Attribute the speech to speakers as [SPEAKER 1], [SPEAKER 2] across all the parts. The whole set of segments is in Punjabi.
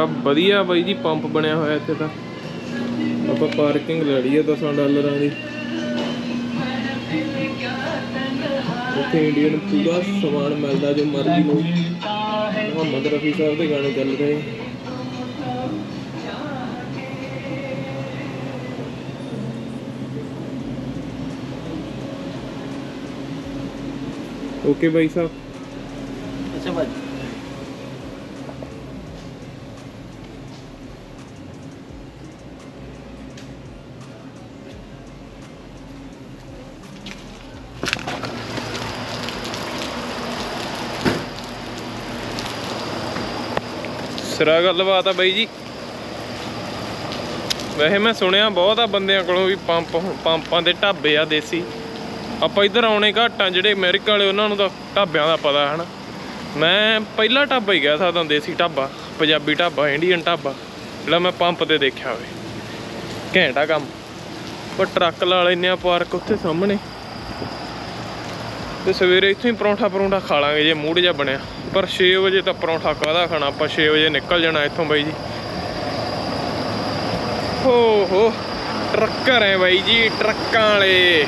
[SPEAKER 1] ਪੂਰਾ ਵਧੀਆ ਬਾਈ ਜੀ ਪੰਪ ਬਣਿਆ ਹੋਇਆ ਇੱਥੇ ਤਾਂ ਆਪਾਂ ਪਾਰਕਿੰਗ ਲੈ ਲਈ ਹੈ 10 ਡਾਲਰਾਂ ਦੀ ਇੱਥੇ ਇੰਡੀਅਨ ਪੂਰਾ ਸਮਾਨ ਮਿਲਦਾ ਜੋ ਮਰਜ਼ੀ ਲਓ ਮੁਹੰਮਦ ਰਫੀ ਸਾਹਿਬ ਦੇ ਗਾਣੇ ਚੱਲ ਰਹੇ ओके भाई साहब
[SPEAKER 2] अच्छा भाजी
[SPEAKER 1] ਸਿਰਾ ਗੱਲਬਾਤ ਆ ਬਾਈ ਜੀ। ਵੈਸੇ ਮੈਂ ਸੁਣਿਆ ਬਹੁਤ ਆ ਬੰਦਿਆਂ ਕੋਲੋਂ ਵੀ ਪੰਪ ਪੰਪਾਂ ਦੇ ਢਾਬੇ ਆ ਦੇਸੀ। ਆਪਾਂ ਇੱਧਰ ਆਉਣੇ ਘਾਟਾਂ ਜਿਹੜੇ ਅਮਰੀਕਾ ਵਾਲੇ ਉਹਨਾਂ ਨੂੰ ਤਾਂ ਢਾਬਿਆਂ ਦਾ ਪਤਾ ਹਨ। ਮੈਂ ਪਹਿਲਾ ਢਾਬਾ ਹੀ ਕਹਿ ਸਕਦਾ ਦੇਸੀ ਢਾਬਾ, ਪੰਜਾਬੀ ਢਾਬਾ, ਇੰਡੀਅਨ ਢਾਬਾ, ਜਿਹੜਾ ਮੈਂ ਪੰਪ ਤੇ ਦੇਖਿਆ ਹੋਵੇ। ਘੈਂਟਾ ਕੰਮ। ਪਰ ਟਰੱਕ ਲਾ ਲੈਨੇ ਆ ਪਾਰਕ ਉੱਥੇ ਸਾਹਮਣੇ। ਤੇ ਸਵੇਰੇ ਇੱਥੋਂ ਹੀ ਪਰੌਂਠਾ ਪਰੌਂਠਾ ਖਾ ਲਾਂਗੇ ਜੇ ਮੂਡ ਜਿਹਾ ਬਣਿਆ। ਪਰ 6 ਵਜੇ ਤਾਂ ਪਰੌਂਠਾ ਕਾਹਦਾ ਖਾਣਾ? ਆਪਾਂ 6 ਵਜੇ ਨਿਕਲ ਜਾਣਾ ਇੱਥੋਂ ਬਾਈ ਜੀ। ਹੋ ਹੋ ਟਰੱਕਰ ਹੈ ਬਾਈ ਜੀ, ਟਰੱਕਾਂ ਵਾਲੇ।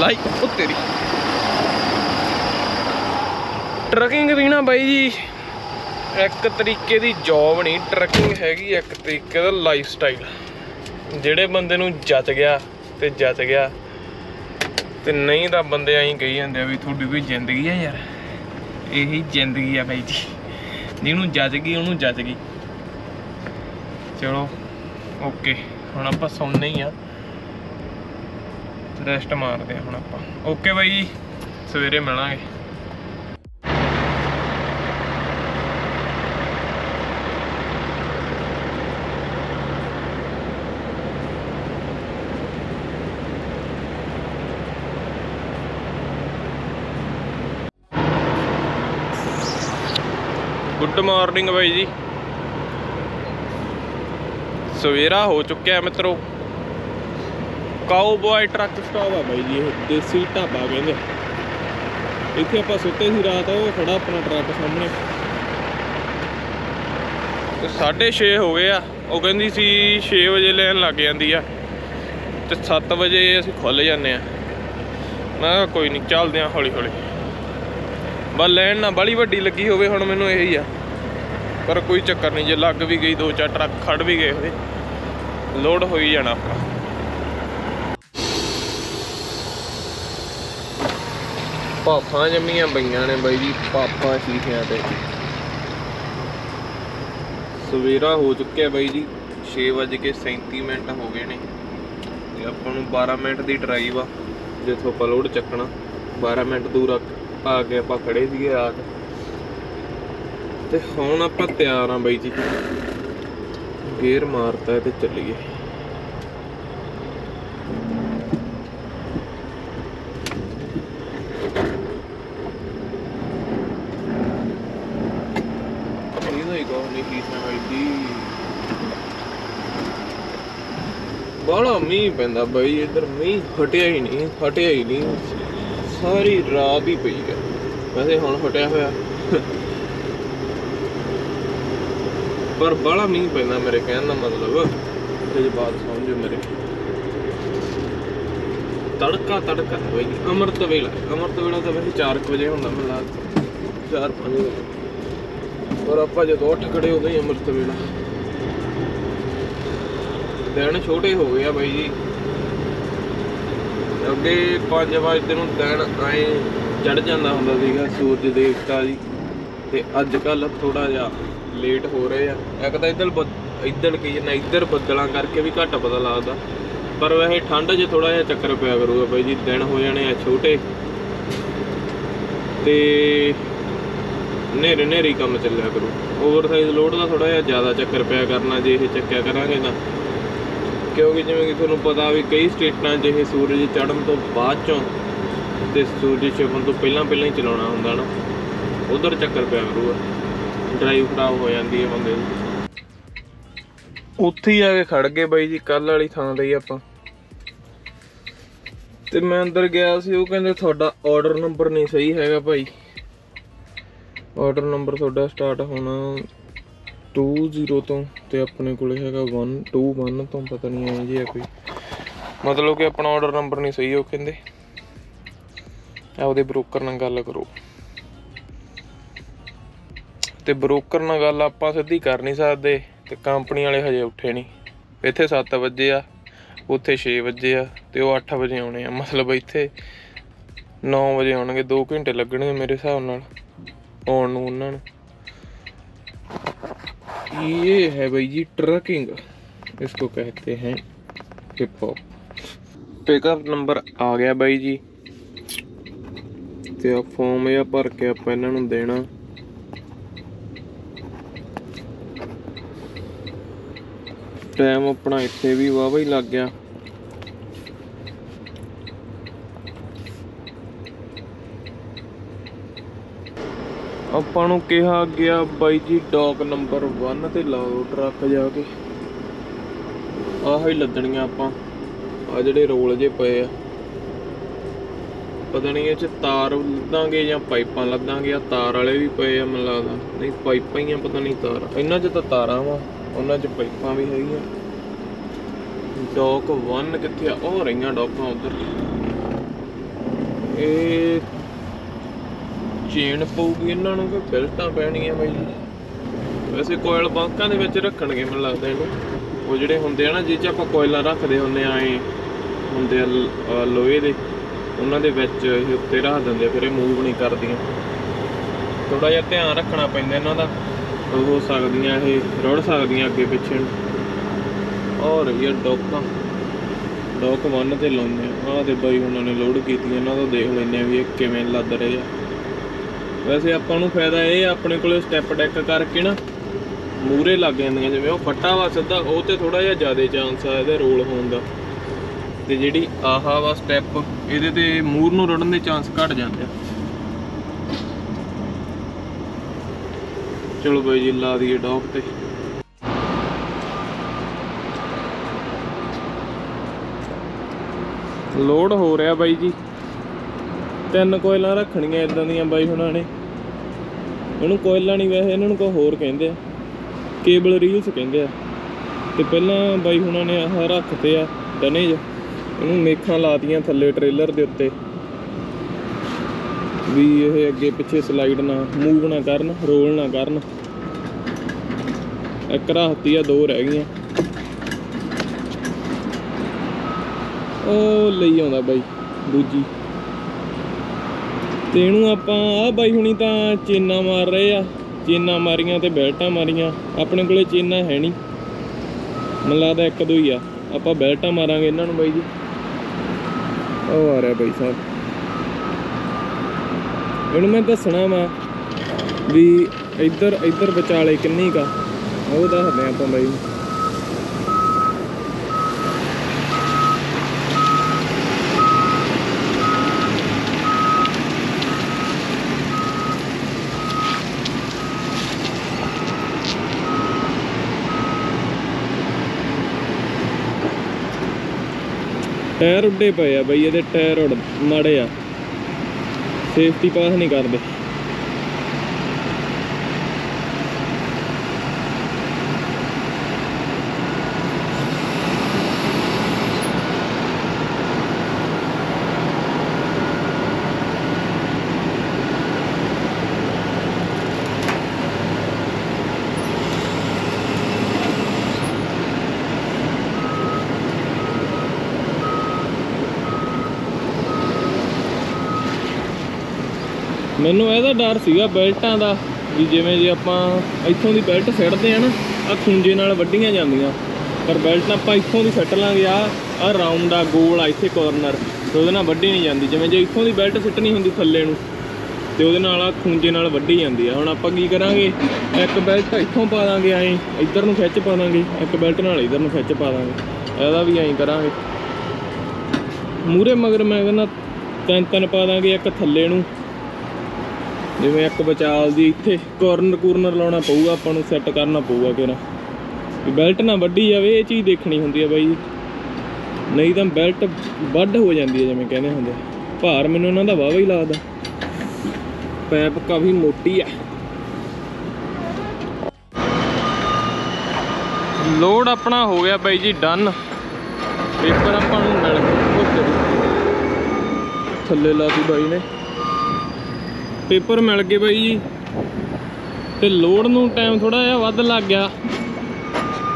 [SPEAKER 1] ਲਾਈ ਉਹ ਤੇਰੀ। ਟਰਕਿੰਗ ਵੀ ਨਾ ਬਾਈ ਜੀ, ਇੱਕ ਤਰੀਕੇ ਦੀ ਜੌਬ ਨਹੀਂ। ਟਰਕਿੰਗ ਹੈਗੀ ਇੱਕ ਤਰੀਕੇ ਦਾ ਲਾਈਫ ਸਟਾਈਲ ਜਿਹੜੇ ਬੰਦੇ ਨੂੰ ਜੱਚ ਗਿਆ ਤੇ ਜੱਚ ਗਿਆ। ਤੇ ਨਹੀਂ ਤਾਂ ਬੰਦੇ ਐਂ ਕਹੀ ਜਾਂਦੇ ਆ ਵੀ ਤੁਹਾਡੀ ਕੋਈ ਜ਼ਿੰਦਗੀ ਆ ਯਾਰ। ਇਹੀ ਜ਼ਿੰਦਗੀ ਆ ਬਾਈ ਜੀ। ਜਿਹਨੂੰ ਜੱਜ ਗਈ, ਉਹਨੂੰ ਜੱਜ ਗਈ। ਚਲੋ ਓਕੇ ਹੁਣ ਆਪਾਂ ਸੌਂਦੇ ਹੀ ਆ। ਰੈਸਟ ਮਾਰਦੇ ਆ ਹੁਣ ਆਪਾਂ। ਓਕੇ ਬਾਈ ਜੀ, ਸਵੇਰੇ ਮਿਲਾਂਗੇ। ਗੁੱਡ ਮਾਰਨਿੰਗ ਬਾਈ ਜੀ। ਸਵੇਰਾ ਹੋ ਚੁੱਕਿਆ ਮਿੱਤਰੋ। ਕਾਊਬॉय ਟਰੱਕ ਸਟਾਪ ਆ ਬਾਈ ਜੀ ਇਹ, ਦੇਸੀ ਢਾਬਾ ਕਹਿੰਦੇ। ਇੱਥੇ ਆਪਾਂ ਸੁੱਤੇ ਸੀ ਰਾਤ, ਉਹ ਖੜਾ ਆਪਣਾ ਟਰੱਕ ਸਾਹਮਣੇ। ਤੇ 6:30 ਹੋ ਗਏ ਆ। ਉਹ ਕਹਿੰਦੀ ਸੀ 6 ਵਜੇ ਲੈਣ ਲੱਗ ਜਾਂਦੀ ਆ। ਤੇ 7 ਵਜੇ ਅਸੀਂ ਖੁੱਲ ਜਾਂਦੇ ਆ। ਮੈਂ ਕਿਹਾ ਕੋਈ ਨਹੀਂ ਚੱਲਦੇ ਆ ਹੌਲੀ ਹੌਲੀ ਬਸ ਲੈਣ ਨਾ ਬੜੀ ਵੱਡੀ ਲੱਗੀ ਹੋਵੇ ਹੁਣ ਮੈਨੂੰ ਇਹੀ ਆ। ਪਰ ਕੋਈ ਚੱਕਰ ਨਹੀਂ, ਜੇ ਲੱਗ ਵੀ ਗਈ, ਦੋ ਚਾਰ ਟਰੱਕ ਖੜ ਵੀ ਗਏ ਹੋਏ ਲੋਡ ਹੋ ਹੀ ਜਾਣਾ ਆਪਣਾ ਪਾਪਾਂ ਜੰਮੀਆਂ ਪਈਆਂ ਨੇ ਬਾਈ ਜੀ ਪਾਪਾਂ ਸ਼ੀਸ਼ਿਆਂ ਤੇ। ਸਵੇਰਾ ਹੋ ਚੁੱਕਿਆ ਬਾਈ ਜੀ 6:37 ਮਿੰਟ ਹੋ ਗਏ ਨੇ। ਤੇ ਆਪਾਂ ਨੂੰ 12 ਮਿੰਟ ਦੀ ਡਰਾਈਵ ਆ, ਜਿੱਥੋਂ ਆਪਾਂ ਲੋਡ ਚੱਕਣਾ। 12 ਮਿੰਟ ਦੂਰ ਆ ਆ ਕੇ ਆਪਾਂ ਖੜੇ ਸੀਗੇ ਆ ਕੇ ਤੇ ਹੁਣ ਆਪਾਂ ਤਿਆਰ ਆ ਬਾਈ ਜੀ। ਗੇਅਰ ਮਾਰਤਾ ਤੇ ਚੱਲੀਏ। ਬੜਾ ਮੀਂਹ ਪੈਂਦਾ ਬਾਈ ਇੱਧਰ ਮੀਂਹ ਹਟਿਆ ਹੀ ਨਹੀਂ ਹਟਿਆ ਹੀ ਨਹੀਂ। ਸਾਰੀ ਰਾਤ ਹੀ ਪਈ ਹੈ ਵੈਸੇ ਹੁਣ ਹਟਿਆ ਹੋਇਆ। ਪਰ ਬਾਹਲਾ ਮੀਂਹ ਪੈਂਦਾ ਮੇਰੇ ਕਹਿਣ ਦਾ ਮਤਲਬ। ਤੇ ਬਾਤ ਸਮਝੋ ਮੇਰੇ। ਤੜਕਾ ਤੜਕਾ ਹੈ ਅਮਰਤ ਵੇਲਾ। ਅਮਰਤ ਵੇਲਾ ਤਾਂ ਵੈਸੇ 4 ਵਜੇ ਹੁੰਦਾ, ਮੈਨੂੰ ਲੱਗਦਾ। 4 5 ਵਜੇ। ਪਰ ਆਪਾਂ ਜਦੋਂ ਉੱਠ ਖੜੇ ਉਦੋਂ ਹੀ ਅਮਰਤ ਵੇਲਾ। ਦਿਨ ਛੋਟੇ ਹੋ ਗਏ ਆ ਬਾਈ ਜੀ। ਅੱਗੇ 5 ਵਜੇ ਨੂੰ ਦਿਨ ਆਏ ਚੜ ਜਾਂਦਾ ਹੁੰਦਾ ਸੀਗਾ, ਸੂਰਜ ਦੇਵਤਾ ਜੀ। ਤੇ ਅੱਜ ਕੱਲ ਥੋੜਾ ਜਿਹਾ ਲੇਟ ਹੋ ਰਹੇ ਆ। ਇੱਕ ਤਾਂ ਇੱਧਰ ਬੱਦ- ਇੱਧਰ ਕੀ ਨਾ, ਇੱਧਰ ਬੱਦਲਾਂ ਕਰਕੇ ਵੀ ਘੱਟ ਪਤਾ ਲੱਗਦਾ। ਪਰ ਵੈਸੇ ਠੰਡ 'ਚ ਥੋੜਾ ਜਿਹਾ ਚੱਕਰ ਪਿਆ ਕਰੂਗਾ ਬਾਈ ਜੀ, ਦਿਨ ਹੋ ਜਾਣੇ ਆ ਛੋਟੇ। ਤੇ ਨੇਰੇ ਨੇਰੀ ਕੰਮ ਚੱਲਿਆ ਕਰੂ। ਓਵਰਸਾਈਜ਼ ਲੋਡ ਦਾ ਥੋੜਾ ਜਿਹਾ ਜ਼ਿਆਦਾ ਚੱਕਰ ਪਿਆ ਕਰਨਾ ਜੇ ਇਹ ਚੱਕਿਆ ਕਰਾਂਗੇ ਤਾਂ। ਕਿਉਂਕਿ ਜਿਵੇਂ ਕਿ ਤੁਹਾਨੂੰ ਪਤਾ ਵੀ ਕਈ ਸਟੇਟਾਂ 'ਚ ਇਹ ਸੂਰਜ ਚੜ੍ਹਨ ਤੋਂ ਬਾਅਦ ਚੋਂ ਤੇ ਸੂਰਜ ਛਿਪਣ ਤੋਂ ਪਹਿਲਾਂ ਪਹਿਲਾਂ ਹੀ ਚਲਾਉਣਾ ਹੁੰਦਾ ਨਾ। ਉਧਰ ਚੱਕਰ ਪਿਆ ਕਰੂਗਾ। ਡਰਾਈਵ ਖਰਾਬ ਹੋ ਜਾਂਦੀ ਹੈ ਬੰਦੇ ਦੀ। ਉੱਥੇ ਹੀ ਆ ਕੇ ਖੜ ਗਏ ਬਾਈ ਜੀ ਕੱਲ ਵਾਲੀ ਥਾਂ ਤੇ ਹੀ ਆਪਾਂ। ਤੇ ਮੈਂ ਅੰਦਰ ਗਿਆ ਸੀ, ਉਹ ਕਹਿੰਦੇ ਤੁਹਾਡਾ ਆਰਡਰ ਨੰਬਰ ਨਹੀਂ ਸਹੀ ਹੈਗਾ ਭਾਈ। ਆਰਡਰ ਨੰਬਰ ਤੁਹਾਡਾ ਸਟਾਰਟ ਹੋਣਾ 20 ਤੋਂ, ਤੇ ਆਪਣੇ ਕੋਲੇ ਹੈਗਾ 121 ਤੋਂ, ਪਤਾ ਨਹੀਂ ਐ ਜੀ ਕੋਈ। ਮਤਲਬ ਕਿ ਆਪਣਾ ਆਰਡਰ ਨੰਬਰ ਨਹੀਂ ਸਹੀ ਉਹ ਕਹਿੰਦੇ। ਆਪਦੇ ਬ੍ਰੋਕਰ ਨਾਲ ਗੱਲ ਕਰੋ। ਤੇ ਬ੍ਰੋਕਰ ਨਾਲ ਗੱਲ ਆਪਾਂ ਸਿੱਧੀ ਕਰ ਨਹੀਂ ਸਕਦੇ ਤੇ ਕੰਪਨੀ ਵਾਲੇ ਹਜੇ ਉੱਠੇ ਨਹੀਂ ਇੱਥੇ 7 ਵਜੇ ਆ ਉੱਥੇ 6 ਵਜੇ ਆ ਤੇ ਉਹ 8 ਵਜੇ ਆਉਣੇ ਆ ਮਤਲਬ ਇੱਥੇ 9 ਵਜੇ ਆਉਣਗੇ 2 ਘੰਟੇ ਲੱਗਣਗੇ ਮੇਰੇ ਹਿਸਾਬ ਨਾਲ ਆਉਣ ਨੂੰ ਉਹਨਾਂ ਨੂੰ ये है भाई जी ट्रकिंग इसको कहते हैं हिप हॉप पिकअप ਨੰਬਰ ਆ ਗਿਆ ਬਾਈ ਜੀ ਤੇ ਆ ਫਾਰਮ ਇਹ ਭਰ ਕੇ ਆਪਾਂ ਇਹਨਾਂ ਨੂੰ ਦੇਣਾ ਟਾਈਮ ਆਪਣਾ ਇੱਥੇ ਵੀ ਵਾਵਾ ਹੀ ਲੱਗ ਗਿਆ। ਆਪਾਂ ਨੂੰ ਕਿਹਾ ਗਿਆ ਬਾਈ ਜੀ ਡੌਕ ਨੰਬਰ 1 ਤੇ ਲਾਓ ਟਰੱਕ ਜਾ ਕੇ। ਆਹ ਹੀ ਲੱਦਣੀਆਂ ਆਪਾਂ। ਆ ਜਿਹੜੇ ਰੋਲ ਜੇ ਪਏ ਆ। ਪਤਾ ਨਹੀਂ ਇਹ ਚ ਤਾਰ ਲੱਦਾਂਗੇ ਜਾਂ ਪਾਈਪਾਂ ਲੱਦਾਂਗੇ ਆ ਤਾਰ ਵਾਲੇ ਵੀ ਪਏ ਆ ਮੈਨੂੰ ਲੱਗਦਾ। ਨਹੀਂ, ਪਾਈਪਾਂ ਹੀ ਆ, ਪਤਾ ਨਹੀਂ ਤਾਰ। ਇਹਨਾਂ 'ਚ ਤਾਂ ਤਾਰਾਂ ਵਾ। ਉਹਨਾਂ 'ਚ ਪਾਈਪਾਂ ਵੀ ਹੈਗੀਆਂ। ਡੌਕ 1 ਕਿੱਥੇ ਆ? ਉਹ ਰਹੀਆਂ ਡੌਕਾਂ ਉਧਰ। ਇਹ ਚੇਨ ਪਊਗੀ ਇਹਨਾਂ ਨੂੰ ਕਿ ਬੈਲਟਾਂ ਪੈਣਗੀਆਂ ਬਾਈ। ਵੈਸੇ ਕੋਇਲ ਬੰਕਾਂ ਦੇ ਵਿੱਚ ਰੱਖਣਗੇ ਮੈਨੂੰ ਲੱਗਦਾ ਇਹਨੂੰ। ਉਹ ਜਿਹੜੇ ਹੁੰਦੇ ਆ ਨਾ, ਜਿਹ ਚ ਆਪਾਂ ਕੋਇਲਾਂ ਰੱਖਦੇ ਹੁੰਦੇ ਆ ਹੁੰਦੇ ਆ ਲੋਹੇ ਦੇ। ਉਹਨਾਂ ਦੇ ਵਿੱਚ ਇਹ ਉੱਤੇ ਰੱਖ ਦਿੰਦੇ ਫਿਰ ਇਹ ਮੂਵ ਨਹੀਂ ਕਰਦੀਆਂ। ਥੋੜਾ ਜਿਹਾ ਧਿਆਨ ਰੱਖਣਾ ਪੈਂਦਾ ਇਹਨਾਂ ਦਾ। ਹੋ ਸਕਦੀਆਂ, ਇਹ ਰੁੜ ਸਕਦੀਆਂ ਅੱਗੇ ਪਿੱਛੇ। ਔਰ ਇਹ ਡੋਕਾਂ। ਡੋਕ ਵੰਨ ਤੇ ਲਾਉਂਦੇ ਆ। ਆਹ ਤੇ ਬਾਈ ਉਹਨਾਂ ਨੇ ਲੋਡ ਕੀਤੀ, ਇਹਨਾਂ ਤੋਂ ਦੇਖ ਲੈਂਦੇ ਆ ਵੀ ਇਹ ਕਿਵੇਂ ਲੱਦ ਰਹੇ ਆ। ਵੈਸੇ ਆਪਾਂ ਨੂੰ ਫਾਇਦਾ ਇਹ ਆ, ਆਪਣੇ ਕੋਲੇ ਸਟੈਪ ਡੈਕ ਕਰਕੇ ਨਾ ਮੂਰੇ ਲੱਗ ਜਾਂਦੀਆਂ, ਜਿਵੇਂ ਉਹ ਫੱਟਾ ਵਾ ਸਿੱਧਾ, ਉਹ ਤੇ ਥੋੜਾ ਜਿਹਾ ਜ਼ਿਆਦਾ ਚਾਂਸ ਆ ਇਹਦੇ ਰੋਲ ਹੋਣ ਦਾ। ਤੇ ਜਿਹੜੀ ਆਹਾ ਵਾ ਸਟੈਪ ਇਹਦੇ ਤੇ ਮੂਰ ਨੂੰ ਰੜਨ ਦੇ ਚਾਂਸ ਘਟ ਜਾਂਦੇ ਆ। ਚਲੋ ਬਾਈ ਜੀ, ਲਾ ਦਈਏ ਡੌਕ ਤੇ। ਲੋਡ ਹੋ ਰਿਹਾ ਬਾਈ ਜੀ। ਤਿੰਨ ਕੋਇਲਾਂ ਰੱਖਣੀਆਂ ਇਦਾਂ ਦੀਆਂ ਬਾਈ ਹੁਣਾਂ ਨੇ। ਇਹਨੂੰ ਕੋਇਲਾਂ ਨਹੀਂ ਵੈਸੇ, ਇਹਨਾਂ ਨੂੰ ਕੋਈ ਹੋਰ ਕਹਿੰਦੇ ਆ। ਕੇਬਲ ਰੀਲਸ ਕਹਿੰਦੇ ਆ। ਤੇ ਪਹਿਲਾਂ ਬਾਈ ਹੁਣਾਂ ਨੇ ਆਹ ਰੱਖਤੇ ਆ, ਡਨੇਜ। ਜ ਇਹਨੂੰ ਮੇਖਾਂ ਲਾਤੀਆਂ ਥੱਲੇ ਟ੍ਰੇਲਰ ਦੇ ਉੱਤੇ। ਵੀ ਇਹ ਅੱਗੇ ਪਿੱਛੇ ਸਲਾਈਡ ਨਾ ਮੂਵ ਨਾ ਕਰਨ, ਰੋਲ ਨਾ ਕਰਨ। ਇੱਕ ਰੱਖਤੀ ਆ, ਦੋ ਰਹਿ ਗਈਆਂ। ਉਹ ਲਈ ਆਉਂਦਾ ਬਾਈ, ਦੂਜੀ। ਤੇ ਇਹਨੂੰ ਆਪਾਂ ਆ ਬਾਈ ਹੁਣੀ ਤਾਂ ਚੇਨਾ ਮਾਰ ਰਹੇ ਆ। ਚੇਨਾ ਮਾਰੀਆਂ ਤੇ ਬੈਲਟਾਂ ਮਾਰੀਆਂ। ਆਪਣੇ ਕੋਲੇ ਚੇਨਾ ਹੈ ਨਹੀਂ। ਮੈਨੂੰ ਲੱਗਦਾ ਇੱਕ ਦੋ ਹੀ ਆ। ਆਪਾਂ ਬੈਲਟਾਂ ਮਾਰਾਂਗੇ ਇਹਨਾਂ ਨੂੰ ਬਾਈ ਜੀ। ਉਹ ਆ ਰਿਹਾ ਬਾਈ ਸਾਹਿਬ। ਇਹਨੂੰ ਮੈਂ ਦੱਸਣਾ ਵਾ ਵੀ ਇੱਧਰ ਇੱਧਰ ਵਿਚਾਲੇ ਕਿੰਨੀ ਕਾ ਉਹ ਦੱਸਦੇ ਆ ਆਪਾਂ ਬਾਈ। ਨੂੰ ਟਾਇਰ ਉੱਡੇ ਪਏ ਆ ਬਈ, ਇਹਦੇ ਟਾਇਰ ਉੱਡ ਮਾੜੇ ਆ। ਸੇਫਟੀ ਪਾਸ ਨਹੀਂ ਕਰਦੇ। ਮੈਨੂੰ ਇਹਦਾ ਡਰ ਸੀਗਾ ਬੈਲਟਾਂ ਦਾ, ਵੀ ਜਿਵੇਂ ਜੇ ਆਪਾਂ ਇੱਥੋਂ ਦੀ ਬੈਲਟ ਸਿੱਟਦੇ ਆ ਨਾ ਆ ਖੁੰਝੇ ਨਾਲ ਵੱਡੀਆਂ ਜਾਂਦੀਆਂ। ਪਰ ਬੈਲਟ ਆਪਾਂ ਇੱਥੋਂ ਦੀ ਸਿੱਟ ਲਾਂਗੇ ਆ ਆ ਰਾਉਂਡ ਆ, ਗੋਲ ਆ, ਇੱਥੇ ਕੋਰਨਰ ਤੇ ਉਹਦੇ ਨਾਲ ਵੱਢੀ ਨਹੀਂ ਜਾਂਦੀ। ਜਿਵੇਂ ਜੇ ਇੱਥੋਂ ਦੀ ਬੈਲਟ ਸਿੱਟਣੀ ਹੁੰਦੀ ਥੱਲੇ ਨੂੰ, ਤੇ ਉਹਦੇ ਨਾਲ ਆ ਖੁੰਝੇ ਨਾਲ ਵੱਢੀ ਜਾਂਦੀ ਆ। ਹੁਣ ਆਪਾਂ ਕੀ ਕਰਾਂਗੇ? ਇੱਕ ਬੈਲਟ ਇੱਥੋਂ ਪਾ ਦਾਂਗੇ ਐਂ, ਇੱਧਰ ਨੂੰ ਖਿੱਚ ਪਾ ਦਾਂਗੇ, ਇੱਕ ਬੈਲਟ ਨਾਲ ਇੱਧਰ ਨੂੰ ਖਿੱਚ ਪਾ ਦਾਂਗੇ। ਇਹਦਾ ਵੀ ਐਂ ਕਰਾਂਗੇ। ਮੂਰੇ ਮਗਰ ਮੈਂ ਕਹਿੰਦਾ ਤਿੰਨ ਤਿੰਨ ਪਾ ਦਾਂਗੇ, ਇੱਕ ਥੱਲੇ ਨੂੰ। ਜਿਵੇਂ ਇੱਕ ਬਚਾਲ ਦੀ ਇੱਥੇ ਕੋਰਨਰ ਕੂਰਨਰ ਲਾਉਣਾ ਪਊਗਾ, ਆਪਾਂ ਨੂੰ ਸੈੱਟ ਕਰਨਾ ਪਊਗਾ ਕਿਰਾ ਬੈਲਟ ਨਾ ਵੱਡੀ ਜਾਵੇ, ਇਹ ਚੀਜ਼ ਦੇਖਣੀ ਹੁੰਦੀ ਹੈ ਬਾਈ। ਨਹੀਂ ਤਾਂ ਬੈਲਟ ਵੱਡ ਹੋ ਜਾਂਦੀ ਹੈ ਜਿਵੇਂ ਕਹਿੰਦੇ ਹੁੰਦੇ ਭਾਰ ਮੈਨੂੰ ਇਹਨਾਂ ਦਾ ਵਾਵਾ ਹੀ ਲੱਗਦਾ। ਪੈਪ ਕਾਫੀ ਮੋਟੀ ਆ। ਲੋਡ ਆਪਣਾ ਹੋ ਗਿਆ ਬਾਈ ਜੀ ਡਨ ਪੇਪਰ ਆਪਾਂ ਨੂੰ ਮਿਲ ਗਏ। ਉਹ ਤੇਰੀ। ਥੱਲੇ ਲਾਤੀ ਬਾਈ ਨੇ। ਪੇਪਰ ਮਿਲ ਗਏ ਬਾਈ ਜੀ। ਤੇ ਲੋਡ ਨੂੰ ਟਾਈਮ ਥੋੜਾ ਜਿਹਾ ਵੱਧ ਲੱਗ ਗਿਆ,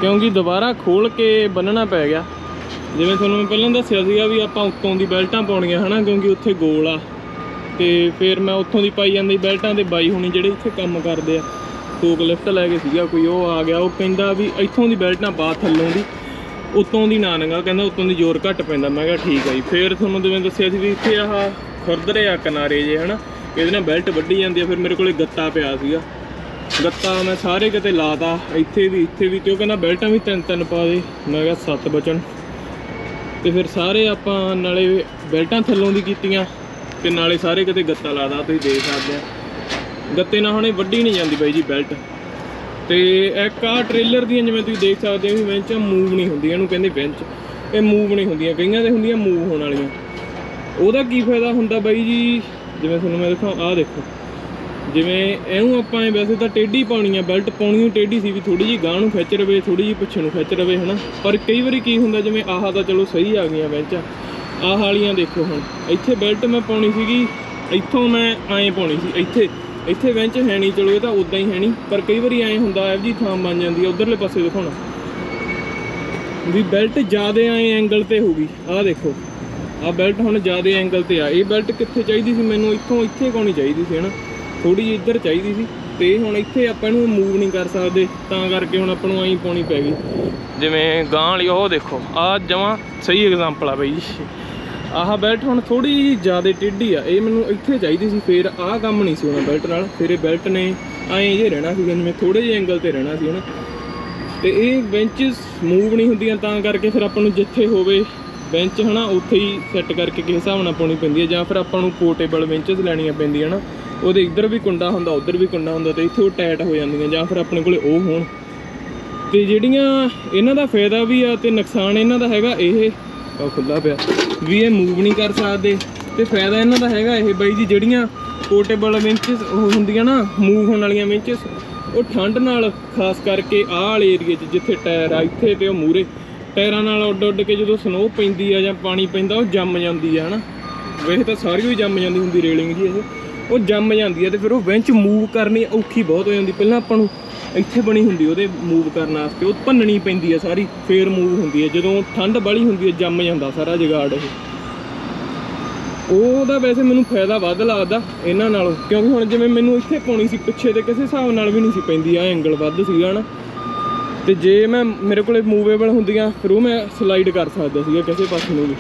[SPEAKER 1] ਕਿਉਂਕਿ ਦੁਬਾਰਾ ਖੋਲ ਕੇ ਬੰਨਣਾ ਪੈ ਗਿਆ। ਜਿਵੇਂ ਤੁਹਾਨੂੰ ਮੈਂ ਪਹਿਲਾਂ ਦੱਸਿਆ ਸੀਗਾ ਵੀ ਆਪਾਂ ਉੱਤੋਂ ਦੀ ਬੈਲਟਾਂ ਪਾਉਣੀਆਂ ਹਨਾ, ਕਿਉਂਕਿ ਉੱਥੇ ਗੋਲ ਆ। ਤੇ ਫਿਰ ਮੈਂ ਉੱਥੋਂ ਦੀ ਪਾਈ ਜਾਂਦੀ ਬੈਲਟਾਂ ਤੇ ਬਾਈ ਹੁਣੀ ਜਿਹੜੇ ਇੱਥੇ ਕੰਮ ਕਰਦੇ ਆ। ਫੋਕ ਲਿਫਟ ਲੈ ਕੇ ਸੀਗਾ ਕੋਈ, ਉਹ ਆ ਗਿਆ। ਉਹ ਕਹਿੰਦਾ ਵੀ ਇੱਥੋਂ ਦੀ ਬੈਲਟਾਂ ਪਾ ਥੱਲੋਂ ਦੀ। ਉੱਤੋਂ ਦੀ ਨਾ ਨੰਗਾ, ਕਹਿੰਦਾ ਉੱਤੋਂ ਦੀ ਜ਼ੋਰ ਘੱਟ ਪੈਂਦਾ। ਮੈਂ ਕਿਹਾ ਠੀਕ ਆ ਜੀ। ਫਿਰ ਤੁਹਾਨੂੰ ਜਿਵੇਂ ਦੱਸਿਆ ਸੀ ਵੀ ਇੱਥੇ ਆਹ ਖੁਰਦਰੇ ਆ ਕਿਨਾਰੇ ਜੇ ਹਨਾ। ਇਹਦੇ ਨਾਲ ਬੈਲਟ ਵੱਢੀ ਜਾਂਦੀ ਆ, ਫਿਰ ਮੇਰੇ ਕੋਲੇ ਗੱਤਾ ਪਿਆ ਸੀਗਾ। ਗੱਤਾ ਮੈਂ ਸਾਰੇ ਕਿਤੇ ਲਾਤਾ, ਇੱਥੇ ਵੀ ਇੱਥੇ ਵੀ ਕਿਉਂ ਕਹਿੰਦਾ ਬੈਲਟਾਂ ਵੀ ਤਿੰਨ ਤਿੰਨ ਪਾ ਦੇ। ਮੈਂ ਕਿਹਾ, ਸੱਤ ਬਚਣ। ਤੇ ਫਿਰ ਸਾਰੇ ਆਪਾਂ ਨਾਲੇ ਬੈਲਟਾਂ ਥੱਲੋਂ ਦੀ ਕੀਤੀਆਂ, ਤੇ ਨਾਲੇ ਸਾਰੇ ਕਿਤੇ ਗੱਤਾ ਲਾਦਾ ਤੁਸੀਂ ਦੇਖ ਸਕਦੇ ਆ। ਗੱਤੇ ਨਾਲ ਹੁਣੇ ਵੱਢੀ ਨਹੀਂ ਜਾਂਦੀ ਬਾਈ ਜੀ ਬੈਲਟ। ਤੇ ਇੱਕ ਆ ਟ੍ਰੇਲਰ ਦੀਆਂ ਜਿਵੇਂ ਤੁਸੀਂ ਦੇਖ ਸਕਦੇ ਹੋ, ਵੀ ਵਿੰਚ ਮੂਵ ਨਹੀਂ ਹੁੰਦੀਆਂ, ਇਹਨੂੰ ਕਹਿੰਦੇ ਵਿੰਚ ਇਹ ਮੂਵ ਨਹੀਂ ਹੁੰਦੀਆਂ, ਕਈਆਂ ਦੇ ਹੁੰਦੀਆਂ ਮੂਵ ਹੋਣ ਵਾਲੀਆਂ। ਉਹਦਾ ਕੀ ਫਾਇਦਾ ਹੁੰਦਾ ਬਾਈ ਜੀ? ਜਿਵੇਂ ਤੁਹਾਨੂੰ ਮੈਂ ਦਿਖਾਂ ਆਹ ਦੇਖੋ। ਜਿਵੇਂ ਇਹਨੂੰ ਆਪਾਂ ਇਹ ਵੈਸੇ ਤਾਂ ਟੇਢੀ ਪਾਉਣੀ ਆ, ਬੈਲਟ ਪਾਉਣੀ ਓ ਟੇਢੀ ਸੀ ਵੀ ਥੋੜੀ ਜੀ ਗਾਂ ਨੂੰ ਖਿੱਚ ਰਵੇ ਥੋੜੀ ਜੀ ਪਿੱਛੇ ਨੂੰ ਖਿੱਚ ਰਵੇ, ਹਨਾ? ਪਰ ਕਈ ਵਾਰੀ ਕੀ ਹੁੰਦਾ, ਜਿਵੇਂ ਆਹ ਤਾਂ ਚਲੋ ਸਹੀ ਆ ਗਈਆਂ ਬੈਂਚਾਂ, ਆਹ ਵਾਲੀਆਂ ਦੇਖੋ ਹੁਣ। ਇੱਥੇ ਬੈਲਟ ਮੈਂ ਪਾਉਣੀ ਸੀਗੀ, ਇੱਥੋਂ ਮੈਂ ਐਂ ਪਾਉਣੀ ਸੀ, ਇੱਥੇ ਇੱਥੇ ਬੈਂਚ ਹੈ ਨਹੀਂ, ਚਲੋ ਇਹ ਤਾਂ ਉਦਾਂ ਹੀ ਹੈ ਨਹੀਂ, ਪਰ ਕਈ ਵਾਰੀ ਐਂ ਹੁੰਦਾ, ਇਹ ਜੀ ਥਾਂ ਬਣ ਜਾਂਦੀ ਆ, ਉਧਰਲੇ ਪਾਸੇ ਦਿਖਾਉਣਾ। ਵੀ ਬੈਲਟ ਜ਼ਿਆਦਾ ਐਂ ਐਂਗਲ ਤੇ ਹੋ ਗਈ ਆਹ ਦੇਖੋ। ਆਹ ਬੈਲਟ ਹੁਣ ਜ਼ਿਆਦਾ ਐਂਗਲ ਤੇ ਆ। ਇਹ ਬੈਲਟ ਕਿੱਥੇ ਚਾਹੀਦੀ ਸੀ? ਮੈਨੂੰ ਇੱਥੋਂ ਇੱਥੇ ਪਾਉਣੀ ਚਾਹੀਦੀ ਸੀ, ਹਨਾ? ਥੋੜੀ ਜਿਹੀ ਇੱਧਰ ਚਾਹੀਦੀ ਸੀ ਤੇ ਹੁਣ ਇੱਥੇ ਆਪਾਂ ਇਹਨੂੰ ਮੂਵ ਨਹੀਂ ਕਰ ਸਕਦੇ, ਤਾਂ ਕਰਕੇ ਹੁਣ ਆਪਾਂ ਨੂੰ ਐਂ ਪਾਉਣੀ ਪੈ ਗਈ। ਜਿਵੇਂ ਗਾਂ ਵਾਲੀ, ਉਹ ਦੇਖੋ ਆਹ ਜਮਾਂ ਸਹੀ ਐਗਜ਼ਾਮਪਲ ਆ ਬਈ ਆਹ ਬੈਲਟ ਹੁਣ ਥੋੜੀ ਜਿਹੀ ਜ਼ਿਆਦਾ ਟੇਢੀ ਆ। ਇਹ ਮੈਨੂੰ ਇੱਥੇ ਚਾਹੀਦੀ ਸੀ, ਫੇਰ ਆਹ ਕੰਮ ਨਹੀਂ ਸੀ ਹੋਣਾ ਬੈਲਟ ਨਾਲ। ਫਿਰ ਇਹ ਬੈਲਟ ਨੇ ਐਂ ਜੇ ਰਹਿਣਾ ਸੀ ਜਿਵੇਂ ਥੋੜੇ ਜਿਹੇ ਐਂਗਲ ਤੇ ਰਹਿਣਾ ਸੀ, ਹਨਾ? ਤੇ ਇਹ ਬੈਂਚਸ ਮੂਵ ਨਹੀਂ ਹੁੰਦੀਆਂ, ਤਾਂ ਕਰਕੇ ਫਿਰ ਆਪਾਂ ਨੂੰ ਜਿੱਥੇ ਹੋਵੇ ਬੈਂਚ ਹਨਾ, ਉੱਥੇ ਹੀ ਸੈੱਟ ਕਰਕੇ ਕਿਸੇ ਹਿਸਾਬ ਨਾਲ ਪਾਉਣੀ ਪੈਂਦੀ ਹੈ, ਜਾਂ ਫਿਰ ਆਪਾਂ ਨੂੰ ਪੋਰਟੇਬਲ ਬੈਂਚਸ ਲੈਣੀਆਂ ਪੈਂਦੀਆਂ ਹਨਾ। ਉਹਦੇ ਇੱਧਰ ਵੀ ਕੁੰਡਾ ਹੁੰਦਾ, ਉੱਧਰ ਵੀ ਕੁੰਡਾ ਹੁੰਦਾ, ਤੇ ਇੱਥੇ ਉਹ ਟਾਈਟ ਹੋ ਜਾਂਦੀਆਂ, ਜਾਂ ਫਿਰ ਆਪਣੇ ਕੋਲੇ ਉਹ ਹੋਣ। ਤੇ ਜਿਹੜੀਆਂ ਇਹਨਾਂ ਦਾ ਫਾਇਦਾ ਵੀ ਆ ਤੇ ਨੁਕਸਾਨ ਇਹਨਾਂ ਦਾ ਹੈਗਾ ਇਹ ਉਹ ਖੁੱਲਾ ਪਿਆ, ਵੀ ਇਹ ਮੂਵ ਨਹੀਂ ਕਰ ਸਕਦੇ। ਤੇ ਫਾਇਦਾ ਇਹਨਾਂ ਦਾ ਹੈਗਾ ਇਹ ਬਾਈ ਜੀ, ਜਿਹੜੀਆਂ ਪੋਰਟੇਬਲ ਵਿੰਚਸ ਉਹ ਹੁੰਦੀਆਂ ਨਾ ਮੂਵ ਹੋਣ ਵਾਲੀਆਂ ਵਿੰਚਸ ਉਹ ਠੰਡ ਨਾਲ, ਖਾਸ ਕਰਕੇ ਆਹ ਵਾਲੇ ਏਰੀਏ 'ਚ ਜਿੱਥੇ ਟਾਇਰ ਆ, ਇੱਥੇ ਤੇ ਉਹ ਮੂਰੇ ਟਾਇਰਾਂ ਨਾਲ ਉੱਡ ਉੱਡ ਕੇ ਜਦੋਂ ਸਨੋ ਪੈਂਦੀ ਆ ਜਾਂ ਪਾਣੀ ਪੈਂਦਾ, ਉਹ ਜੰਮ ਜਾਂਦੀ ਆ, ਹਨਾ? ਵੈਸੇ ਤਾਂ ਸਾਰੀ ਹੀ ਜੰਮ ਜਾਂਦੀ ਹੁੰਦੀ ਰੇਲਿੰਗ ਜੀ ਇਹ। ਉਹ ਜੰਮ ਜਾਂਦੀ ਆ ਤੇ ਫਿਰ ਉਹ ਵਿੰਚ ਮੂਵ ਕਰਨੀ ਔਖੀ ਬਹੁਤ ਹੋ ਜਾਂਦੀ। ਪਹਿਲਾਂ ਆਪਾਂ ਨੂੰ ਇੱਥੇ ਬਣੀ ਹੁੰਦੀ ਉਹਦੇ ਮੂਵ ਕਰਨ ਵਾਸਤੇ। ਉਹ ਭੰਨਣੀ ਪੈਂਦੀ ਆ ਸਾਰੀ, ਫੇਰ ਮੂਵ ਹੁੰਦੀ ਆ। ਜਦੋਂ ਠੰਡ ਬੜੀ ਹੁੰਦੀ ਆ, ਜੰਮ ਜਾਂਦਾ ਸਾਰਾ ਜਗਾੜ ਇਹ। ਉਹਦਾ ਵੈਸੇ ਮੈਨੂੰ ਫਾਇਦਾ ਵੱਧ ਲੱਗਦਾ ਇਹਨਾਂ ਨਾਲੋਂ। ਕਿਉਂਕਿ ਹੁਣ ਜਿਵੇਂ ਮੈਨੂੰ ਇੱਥੇ ਪਾਉਣੀ ਸੀ, ਪਿੱਛੇ ਤੇ ਕਿਸੇ ਹਿਸਾਬ ਨਾਲ ਵੀ ਨਹੀਂ ਸੀ ਪੈਂਦੀ। ਆ ਐਂਗਲ ਵੱਧ ਸੀਗਾ ਨਾ ਤੇ ਜੇ ਮੈਂ ਮੇਰੇ ਕੋਲੇ ਮੂਵੇਬਲ ਹੁੰਦੀਆਂ ਫਿਰ ਉਹ ਮੈਂ ਸਲਾਈਡ ਕਰ ਸਕਦਾ ਸੀਗਾ ਕਿਸੇ ਪਾਸੇ ਨੂੰ ਵੀ।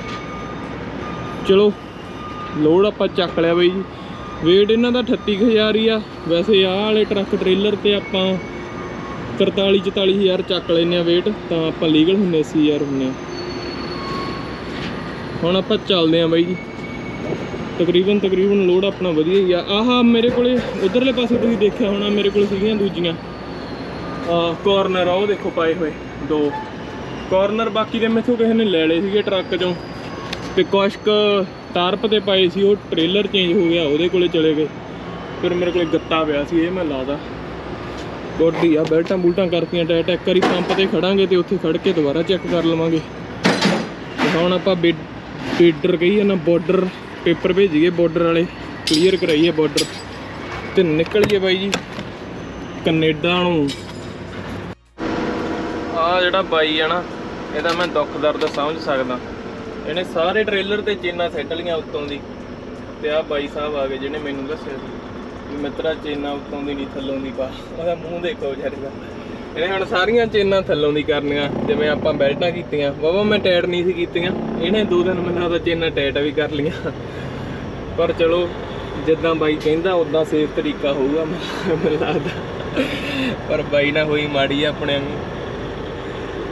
[SPEAKER 1] ਚਲੋ ਲੋਡ ਆਪਾਂ ਚੱਕ ਲਿਆ ਬਈ ਜੀ। weight ਇਹਨਾਂ ਦਾ 38000 ਹੀ ਆ। ਵੈਸੇ ਆਹ ਵਾਲੇ ਟਰੱਕ ਟ੍ਰੇਲਰ ਤੇ ਆਪਾਂ 43 44000 ਚੱਕ ਲੈਨੇ ਆ weight, ਤਾਂ ਆਪਾਂ ਲੀਗਲ ਹੁੰਨੇ 80000 ਹੁੰਨੇ ਆ ਹੁਣ ਆਪਾਂ ਚੱਲਦੇ ਆ ਬਾਈ ਜੀ। ਤਕਰੀਬਨ ਤਕਰੀਬਨ ਲੋਡ ਆਪਣਾ ਵਧੀਆ ਹੀ ਆ। ਆਹ ਮੇਰੇ ਕੋਲੇ, ਉਧਰਲੇ ਪਾਸੇ ਤੁਸੀਂ ਦੇਖਿਆ ਹੋਣਾ, ਮੇਰੇ ਕੋਲ ਸੀਗੀਆਂ ਦੂਜੀਆਂ। ਕਾਰਨਰ ਆ, ਉਹ ਦੇਖੋ ਪਾਏ ਹੋਏ, ਦੋ। ਕਾਰਨਰ ਬਾਕੀ ਦੇ ਮੈਥੋਂ ਕਿਸੇ ਨੇ ਲੈ ਲਏ ਸੀਗੇ ਟਰੱਕ ਚੋਂ। ਤੇ ਕੁਸ਼ਕ ਕੁ ਟਾਰਪ ਤੇ ਪਾਏ ਸੀ, ਉਹ ਟ੍ਰੇਲਰ ਚੇਂਜ ਹੋ ਗਿਆ, ਉਹਦੇ ਕੋਲੇ ਚਲੇ ਗਏ। ਫਿਰ ਮੇਰੇ ਕੋਲੇ ਗੱਤਾ ਪਿਆ ਸੀ, ਇਹ ਮੈਂ ਲਾਦਾ। ਗੋਡੀ ਆ, ਬੈਲਟਾਂ ਬੂਲਟਾਂ ਕਰਤੀਆਂ ਟੈਟ ਇੱਕ ਵਾਰੀ ਪੰਪ ਤੇ ਖੜਾਂਗੇ ਤੇ ਉੱਥੇ ਖੜ ਕੇ ਦੁਬਾਰਾ ਚੈੱਕ ਕਰ ਲਵਾਂਗੇ। ਤੇ ਹੁਣ ਆਪਾਂ ਬੀਡਰ ਕਹੀਏ ਨਾ ਬਾਰਡਰ ਪੇਪਰ ਭੇਜੀਏ ਬਾਰਡਰ ਵਾਲੇ। ਕਲੀਅਰ ਕਰਾਈਏ ਬਾਰਡਰ ਤੇ ਨਿਕਲੀਏ ਬਾਈ ਜੀ, ਕੈਨੇਡਾ ਨੂੰ। ਆ ਜਿਹੜਾ ਬਾਈ ਆ ਨਾ, ਇਹਦਾ ਮੈਂ ਦੁੱਖ ਦਰਦ ਸਮਝ ਸਕਦਾ। ਇਹਨੇ ਸਾਰੇ ਟ੍ਰੇਲਰ ਤੇ ਚੇਨਾਂ ਸੈੱਟ ਲੀਆਂ ਉੱਤੋਂ ਦੀ। ਤੇ ਆ ਬਾਈ ਸਾਹਿਬ ਆ ਗਏ ਜਿਹਨੇ ਮੈਨੂੰ ਦੱਸਿਆ ਸੀ ਵੀ ਮਿੱਤਰਾ, ਚੇਨਾਂ ਉੱਤੋਂ ਦੀ ਨਹੀਂ, ਥੱਲੋਂ ਦੀ ਪਾ। ਉਹਦਾ ਮੂੰਹ ਦੇਖੋ ਵਿਚਾਰੇ ਦਾ। ਇਹਨੇ ਹੁਣ ਸਾਰੀਆਂ ਚੇਨਾਂ ਥੱਲੋਂ ਦੀ ਕਰਨੀਆਂ, ਜਿਵੇਂ ਆਪਾਂ ਬੈਲਟਾਂ ਕੀਤੀਆਂ। ਬਾਬਾ ਮੈਂ ਟਾਈਟ ਨਹੀਂ ਸੀ ਕੀਤੀਆਂ। ਇਹਨੇ ਦੋ ਦਿਨ ਮੈਨੂੰ ਲੱਗਦਾ ਚੇਨਾਂ ਟਾਈਟ ਵੀ ਕਰ ਲੀਆਂ। ਪਰ ਚਲੋ, ਜਿੱਦਾਂ ਬਾਈ ਕਹਿੰਦਾ ਉਦਾਂ ਸੇਫ ਤਰੀਕਾ ਹੋਊਗਾ। ਮੈਨੂੰ ਲੱਗਦਾ। ਪਰ ਬਾਈ ਨਾ ਹੋਈ ਮਾੜੀ ਆ ਆਪਣੇ ਨੂੰ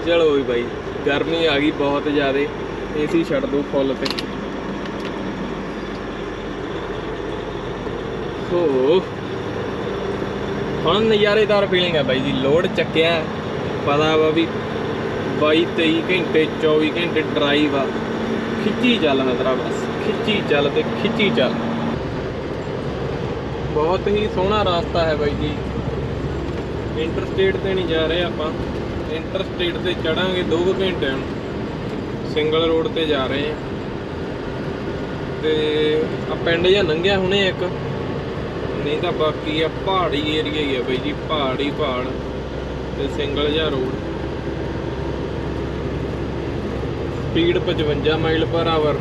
[SPEAKER 1] ਚਲੋ ਵੀ ਬਾਈ, ਗਰਮੀ ਆ ਗਈ ਬਹੁਤ ਜ਼ਿਆਦੇ ਏਸੀ ਛੱਡ ਦੋ ਫੁੱਲ ਤੇ। ਹੋ ਹੁਣ ਨਜ਼ਾਰੇਦਾਰ ਫੀਲਿੰਗ ਆ ਬਾਈ ਜੀ, ਲੋਡ ਚੱਕਿਆ, ਪਤਾ ਵਾ ਵੀ 22 23 ਘੰਟੇ 24 ਘੰਟੇ ਡਰਾਈਵ ਆ। ਖਿੱਚੀ ਚੱਲ ਮਤਰਾ ਬਸ, ਖਿੱਚੀ ਚੱਲ ਤੇ ਖਿੱਚੀ ਚੱਲ। ਬਹੁਤ ਹੀ ਸੋਹਣਾ ਰਸਤਾ ਹੈ ਬਾਈ ਜੀ। ਇੰਟਰਸਟੇਟ ਤੇ ਨਹੀਂ ਜਾ ਰਹੇ ਆਪਾਂ। ਇੰਟਰ ਸਟੇਟ ਤੇ ਚੜਾਂਗੇ 2 ਘੰਟਿਆਂ ਨੂੰ। ਸਿੰਗਲ ਰੋਡ ਤੇ ਜਾ ਰਹੇ ਆ ਤੇ ਆ ਪਿੰਡ ਜਾਂ ਲੰਘਿਆ ਹੁਣੇ ਇੱਕ। ਨਹੀਂ ਤਾਂ ਬਾਕੀ ਆ ਪਹਾੜੀ ਏਰੀਆ ਹੀ ਆ ਬਈ ਜੀ, ਪਹਾੜੀ ਪਹਾੜ ਤੇ ਸਿੰਗਲ ਜਾਂ road. Speed 55 mile per hour.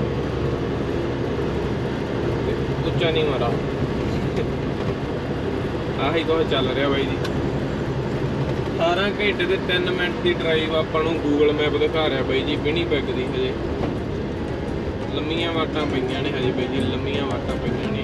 [SPEAKER 1] ਉੱਚਾ ਨਹੀਂ ਮਾਰਾ ਆਹੀ ਕੁਝ ਚੱਲ ਰਿਹਾ ਬਾਈ ਜੀ। 18 ਘੰਟੇ ਤੇ 3 ਮਿੰਟ ਦੀ ਡਰਾਈਵ ਆਪਾਂ ਨੂੰ ਗੂਗਲ ਮੈਪ ਦਿਖਾ ਰਿਹਾ ਬਾਈ ਜੀ ਬਿਨੀ ਪੈਗ ਦੀ ਹਜੇ। ਲੰਮੀਆਂ ਵਾਟਾਂ ਪਈਆਂ ਨੇ ਹਜੇ ਬਾਈ ਜੀ, ਲੰਮੀਆਂ ਵਾਟਾਂ ਪਈਆਂ ਨੇ।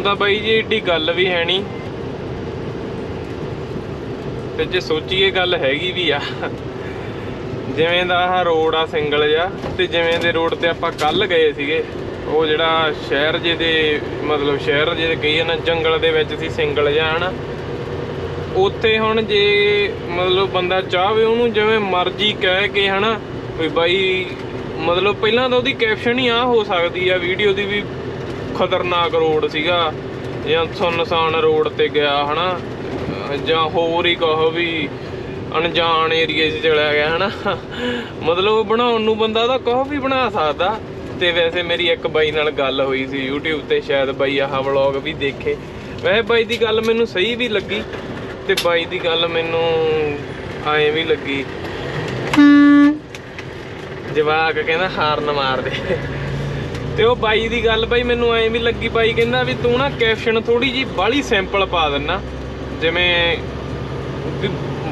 [SPEAKER 1] ਹੁਣ ਤਾਂ ਬਾਈ ਜੀ ਏਡੀ ਗੱਲ ਵੀ ਹੈ ਨਹੀਂ। ਤੇ ਜੇ ਸੋਚੀਏ ਗੱਲ ਹੈਗੀ ਵੀ ਆ, ਜਿਵੇਂ ਦਾ ਆਹ ਰੋਡ ਆ ਸਿੰਗਲ ਜਿਹਾ, ਤੇ ਜਿਵੇਂ ਦੇ ਰੋਡ ਤੇ ਆਪਾਂ ਕੱਲ ਗਏ ਸੀਗੇ, ਉਹ ਜਿਹੜਾ ਸ਼ਹਿਰ ਜੇ ਦੇ, ਮਤਲਬ ਸ਼ਹਿਰ ਜੇ ਦੇ ਕਹੀਏ ਨਾ, ਜੰਗਲ ਦੇ ਵਿੱਚ ਸੀ ਸਿੰਗਲ ਜਿਹਾ, ਹਨਾ। ਉੱਥੇ ਹੁਣ ਜੇ ਮਤਲਬ ਬੰਦਾ ਚਾਹਵੇ ਉਹਨੂੰ ਜਿਵੇਂ ਮਰਜ਼ੀ ਕਹਿ ਕੇ, ਹਨਾ, ਵੀ ਬਾਈ, ਮਤਲਬ ਪਹਿਲਾਂ ਤਾਂ ਉਹਦੀ ਕੈਪਸ਼ਨ ਹੀ ਆ ਹੋ ਸਕਦੀ ਆ ਵੀਡੀਓ ਦੀ ਵੀ ਖਤਰਨਾਕ ਰੋਡ ਸੀਗਾ, ਜਾਂ ਸੁੰਨਸਾਨ ਰੋਡ ਤੇ ਗਿਆ, ਹਨਾ? ਅਹ ਜਾਂ ਹੋਰ ਹੀ ਕਹੋ ਵੀ ਅਣਜਾਣ ਏਰੀਏ 'ਚ ਚਲਾ ਗਿਆ, ਹਨਾ? ਮਤਲਬ ਬਣਾਉਣ ਨੂੰ ਬੰਦਾ ਤਾਂ ਕਹੋ ਵੀ ਬਣਾ ਸਕਦਾ। ਤੇ ਵੈਸੇ ਮੇਰੀ ਇੱਕ ਬਾਈ ਨਾਲ ਗੱਲ ਹੋਈ ਸੀ YouTube ਤੇ, ਸ਼ਾਇਦ ਬਾਈ ਆਹ ਵਲੌਗ ਵੀ ਦੇਖੇ। ਵੈਸੇ ਬਾਈ ਦੀ ਗੱਲ ਮੈਨੂੰ ਸਹੀ ਵੀ ਲੱਗੀ, ਤੇ ਬਾਈ ਦੀ ਗੱਲ ਮੈਨੂੰ ਐਂ ਵੀ ਲੱਗੀ। ਜਵਾਕ ਕਹਿੰਦਾ ਹਾਰਨ ਨਾ ਮਾਰ ਦੇ ਤੇ ਉਹ ਬਾਈ ਦੀ ਗੱਲ ਬਾਈ, ਮੈਨੂੰ ਐਂ ਵੀ ਲੱਗੀ ਬਾਈ ਕਹਿੰਦਾ ਵੀ ਤੂੰ ਨਾ ਕੈਪਸ਼ਨ ਥੋੜੀ ਜੀ ਬਾਹਲੀ ਸਿੰਪਲ ਪਾ ਦਿੰਨਾ। ਜਿਵੇਂ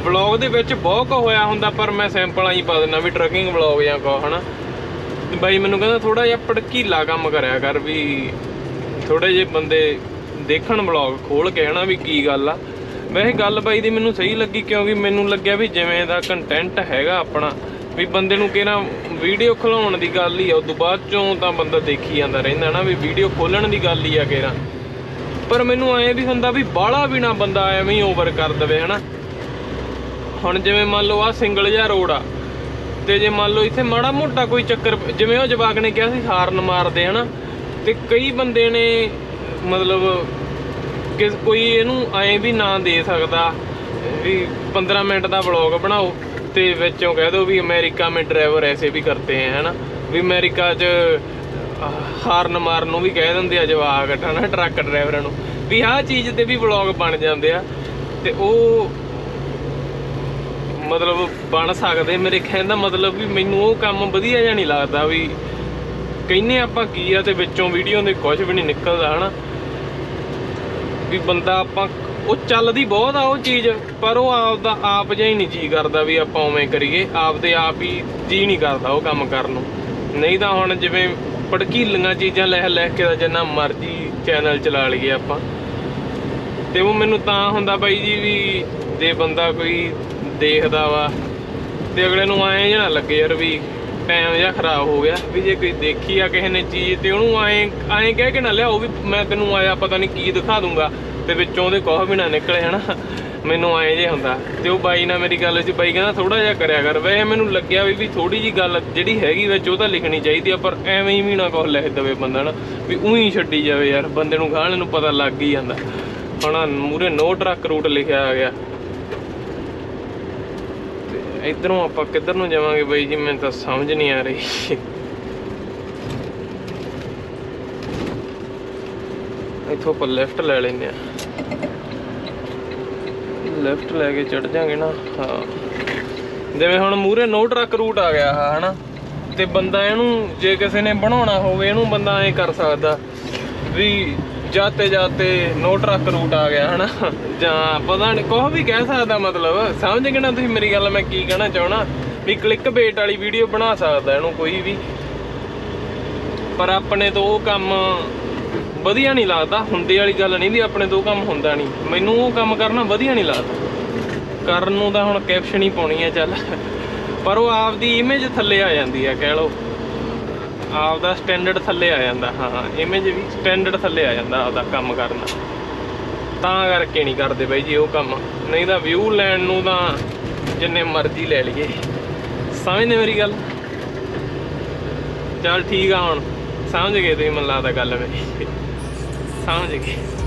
[SPEAKER 1] ਵਲੌਗ ਦੇ ਵਿੱਚ ਬਹੁਤ ਹੋਇਆ ਹੁੰਦਾ, ਪਰ ਮੈਂ ਸਿੰਪਲ ਹੀ ਪਾ ਦਿੰਨਾ ਵੀ ਟਰਕਿੰਗ ਵਲੌਗ ਜਾਂ ਕੋ ਹਨਾ। ਤੇ ਬਾਈ ਮੈਨੂੰ ਕਹਿੰਦਾ ਥੋੜਾ ਜਿਹਾ ਭੜਕੀਲਾ ਕੰਮ ਕਰਿਆ ਕਰ ਵੀ ਥੋੜੇ ਜਿਹੇ ਬੰਦੇ ਦੇਖਣ ਵਲੌਗ ਖੋਲ ਕੇ, ਹਨਾ, ਵੀ ਕੀ ਗੱਲ ਆ। ਵੈਸੇ ਗੱਲ ਬਾਈ ਦੀ ਮੈਨੂੰ ਸਹੀ ਲੱਗੀ ਕਿਉਂਕਿ ਮੈਨੂੰ ਲੱਗਿਆ ਵੀ ਜਿਵੇਂ ਦਾ ਕੰਟੈਂਟ ਹੈਗਾ ਆਪਣਾ ਵੀ ਬੰਦੇ ਨੂੰ ਕਿਹੜਾ ਵੀਡੀਓ ਖਲਾਉਣ ਦੀ ਗੱਲ ਹੀ ਆ, ਉਦੋਂ ਬਾਅਦ ਚੋਂ ਤਾਂ ਬੰਦਾ ਦੇਖੀ ਜਾਂਦਾ ਰਹਿੰਦਾ ਨਾ ਵੀ ਵੀਡੀਓ ਖੋਲਣ ਦੀ ਗੱਲ ਹੀ ਆ ਕਿਹੜਾ ਪਰ ਮੈਨੂੰ ਐਂ ਵੀ ਹੁੰਦਾ ਵੀ ਬਾਹਲਾ ਵੀ ਨਾ ਬੰਦਾ ਐਵੇਂ ਹੀ ਓਵਰ ਕਰ ਦਵੇ, ਹਨਾ। ਹੁਣ ਜਿਵੇਂ ਮੰਨ ਲਓ ਆ ਸਿੰਗਲ ਜਿਹਾ ਰੋਡ ਆ, ਤੇ ਜੇ ਮੰਨ ਲਓ ਇੱਥੇ ਮਾੜਾ ਮੋਟਾ ਕੋਈ ਚੱਕਰ, ਜਿਵੇਂ ਉਹ ਜਵਾਕ ਨੇ ਕਿਹਾ ਸੀ ਹਾਰਨ ਮਾਰਦੇ, ਹਨਾ, ਤੇ ਕਈ ਬੰਦੇ ਨੇ ਮਤਲਬ ਕਿਸ ਕੋਈ ਇਹਨੂੰ ਐਂ ਵੀ ਨਾ ਦੇ ਸਕਦਾ ਵੀ 15 ਮਿੰਟ ਦਾ ਵਲੌਗ ਬਣਾਓ। ਤੇ ਵਿੱਚੋਂ ਕਹਿ ਦੋ ਵੀ ਅਮਰੀਕਾ ਮੇਂ ਡਰਾਈਵਰ ਐਸੇ ਵੀ ਕਰਤੇ ਹੈ, ਹਨਾ? ਵੀ ਅਮਰੀਕਾ 'ਚ ਹਾਰਨ ਮਾਰਨ ਨੂੰ ਵੀ ਕਹਿ ਦਿੰਦੇ ਆ ਜਵਾਕ, ਹਨਾ, ਟਰੱਕ ਡਰਾਈਵਰਾਂ ਨੂੰ। ਵੀ ਆਹ ਚੀਜ਼ ਤੇ ਵੀ ਵਲੌਗ ਬਣ ਜਾਂਦੇ ਆ। ਤੇ ਉਹ ਮਤਲਬ ਬਣ ਸਕਦੇ, ਮੇਰੇ ਕਹਿਣ ਦਾ ਮਤਲਬ ਵੀ ਮੈਨੂੰ ਉਹ ਕੰਮ ਵਧੀਆ ਜਿਹਾ ਨਹੀਂ ਲੱਗਦਾ ਵੀ ਕਹਿੰਨੇ ਆਪਾਂ ਕੀ ਆ ਤੇ ਵਿੱਚੋਂ ਵੀਡੀਓ ਦੇ ਕੁਝ ਵੀ ਨਹੀਂ ਨਿਕਲਦਾ, ਹਨਾ? ਵੀ ਬੰਦਾ ਆਪਾਂ ਉਹ ਚੱਲਦੀ ਬਹੁਤ ਆ ਉਹ ਚੀਜ਼, ਪਰ ਉਹ ਆਪ ਦਾ ਆਪ ਜਿਹਾ ਹੀ ਨਹੀਂ ਜੀ ਕਰਦਾ ਵੀ ਆਪਾਂ ਉਵੇਂ ਕਰੀਏ। ਆਪਦੇ ਆਪ ਹੀ ਜੀ ਨਹੀਂ ਕਰਦਾ ਉਹ ਕੰਮ ਕਰਨ ਨੂੰ। ਨਹੀਂ ਤਾਂ ਹੁਣ ਜਿਵੇਂ ਪੜਕੀਲੀਆਂ ਚੀਜ਼ਾਂ ਲੈ ਲੈ ਕੇ ਤਾਂ ਜਿੰਨਾ ਮਰਜ਼ੀ ਚੈਨਲ ਚਲਾ ਲਈਏ ਆਪਾਂ। ਤੇ ਉਹ ਮੈਨੂੰ ਤਾਂ ਹੁੰਦਾ ਬਾਈ ਜੀ ਵੀ ਜੇ ਬੰਦਾ ਕੋਈ ਦੇਖਦਾ ਵਾ, ਤੇ ਅਗਲੇ ਨੂੰ ਆਏ ਜਿਹਾ ਨਾ ਲੱਗੇ ਯਾਰ ਵੀ ਟਾਈਮ ਜਿਹਾ ਖਰਾਬ ਹੋ ਗਿਆ। ਵੀ ਜੇ ਕੋਈ ਦੇਖੀ ਆ ਕਿਸੇ ਨੇ ਚੀਜ਼ ਤੇ ਉਹਨੂੰ ਆਏ ਆਏ ਕਹਿ ਕੇ ਨਾ ਲਿਆਓ ਵੀ ਮੈਂ ਤੈਨੂੰ ਆਇਆ, ਪਤਾ ਨਹੀਂ ਕੀ ਦਿਖਾ ਦੂੰਗਾ। ਤੇ ਵਿੱਚੋਂ ਉਹਦੇ ਕੁਝ ਵੀ ਨਾ ਨਿਕਲੇ, ਹਨਾ? ਮੈਨੂੰ ਐਂ ਜੇ ਹੁੰਦਾ। ਤੇ ਉਹ ਬਾਈ ਨਾਲ ਮੇਰੀ ਗੱਲ ਸੀ, ਬਾਈ ਕਹਿੰਦਾ ਥੋੜਾ ਜਿਹਾ ਕਰਿਆ ਕਰ। ਵੈਸੇ ਮੈਨੂੰ ਲੱਗਿਆ ਵੀ ਵੀ ਥੋੜੀ ਜੀ ਗੱਲ ਜਿਹੜੀ ਹੈਗੀ ਵਿੱਚ ਉਹ ਤਾਂ ਲਿਖਣੀ ਚਾਹੀਦੀ ਆ, ਪਰ ਐਵੇਂ ਹੀ ਵੀ ਨਾ ਕੁਝ ਲਿਖ ਦੇਵੇ ਬੰਦਾ ਨਾ ਵੀ ਉਹੀ ਛੱਡੀ ਜਾਵੇ ਯਾਰ, ਬੰਦੇ ਨੂੰ ਗਾਣ ਨੂੰ ਪਤਾ ਲੱਗ ਹੀ ਜਾਂਦਾ। ਹੁਣ ਮੂਰੇ ਨੋ ਟਰੱਕ ਰੂਟ ਲਿਖਿਆ ਆ ਗਿਆ। ਤੇ ਇਧਰੋਂ ਆਪਾਂ ਕਿੱਧਰ ਨੂੰ ਜਾਵਾਂਗੇ ਬਾਈ ਜੀ? ਮੈਨੂੰ ਤਾਂ ਸਮਝ ਨਹੀਂ ਆ ਰਹੀ। ਇੱਥੋਂ ਆਪਾਂ ਲੈਫਟ ਲੈ ਲੈਨੇ ਆ ਲੈਫਟ ਲੈ ਕੇ ਚੜ ਜਾਾਂਗੇ ਨਾ, ਹਾਂ। ਜਿਵੇਂ ਹੁਣ ਮੂਰੇ ਨੋ ਟਰੱਕ ਰੂਟ ਆ ਗਿਆ ਆਹ ਹਨਾ। ਤੇ ਬੰਦਾ ਇਹਨੂੰ ਜੇ ਕਿਸੇ ਨੇ ਬਣਾਉਣਾ ਹੋਵੇ, ਇਹਨੂੰ ਬੰਦਾ ਐ ਕਰ ਸਕਦਾ ਵੀ ਜਾਤੇ ਜਾਤੇ ਨੋ ਟਰੱਕ ਰੂਟ ਆ ਗਿਆ, ਹਨਾ। ਜਾਂ ਪਤਾ ਨਹੀਂ ਕੁਛ ਵੀ ਕਹਿ ਸਕਦਾ ਮਤਲਬ। ਸਮਝ ਗਏ ਨਾ ਤੁਸੀਂ ਮੇਰੀ ਗੱਲ, ਮੈਂ ਕੀ ਕਹਿਣਾ ਚਾਹਣਾ ਵੀ ਕਲਿੱਕ ਬੇਟ ਵਾਲੀ ਵੀਡੀਓ ਬਣਾ ਸਕਦਾ ਇਹਨੂੰ ਕੋਈ ਵੀ। ਪਰ ਆਪਣੇ ਤੋਂ ਉਹ ਕੰਮ ਵਧੀਆ ਨਹੀਂ ਲੱਗਦਾ। ਹੁੰਦੇ ਵਾਲੀ ਗੱਲ ਨਹੀਂ ਵੀ ਆਪਣੇ ਦੋ ਕੰਮ ਹੁੰਦਾ ਨਹੀਂ। ਮੈਨੂੰ ਉਹ ਕੰਮ ਕਰਨਾ ਵਧੀਆ ਨਹੀਂ ਲੱਗਦਾ। ਕਰਨ ਨੂੰ ਤਾਂ ਹੁਣ ਕੈਪਸ਼ਨ ਹੀ ਪਾਉਣੀ ਆ, ਚੱਲ। ਪਰ ਉਹ ਆਪਦੀ ਇਮੇਜ ਥੱਲੇ ਆ ਜਾਂਦੀ ਆ, ਕਹਿ ਲਓ। ਆਪਦਾ ਸਟੈਂਡਰਡ ਥੱਲੇ ਆ ਜਾਂਦਾ, ਹਾਂ ਇਮੇਜ ਵੀ ਸਟੈਂਡਰਡ ਥੱਲੇ ਆ ਜਾਂਦਾ ਆਪਦਾ ਕੰਮ ਕਰਨਾ। ਤਾਂ ਕਰਕੇ ਨਹੀਂ ਕਰਦੇ ਬਾਈ ਜੀ ਉਹ ਕੰਮ। ਨਹੀਂ ਤਾਂ ਵਿਊ ਲੈਣ ਨੂੰ ਤਾਂ ਜਿੰਨੇ ਮਰਜ਼ੀ ਲੈ ਲਈਏ। ਸਮਝਦੇ ਮੇਰੀ ਗੱਲ? ਚੱਲ ਠੀਕ ਆ ਹੁਣ। ਸਮਝ ਗਏ ਤੁਸੀਂ, ਮੈਨੂੰ ਲੱਗਦਾ ਗੱਲ ਮੇਰੀ। ਸਮਝ ਗਏ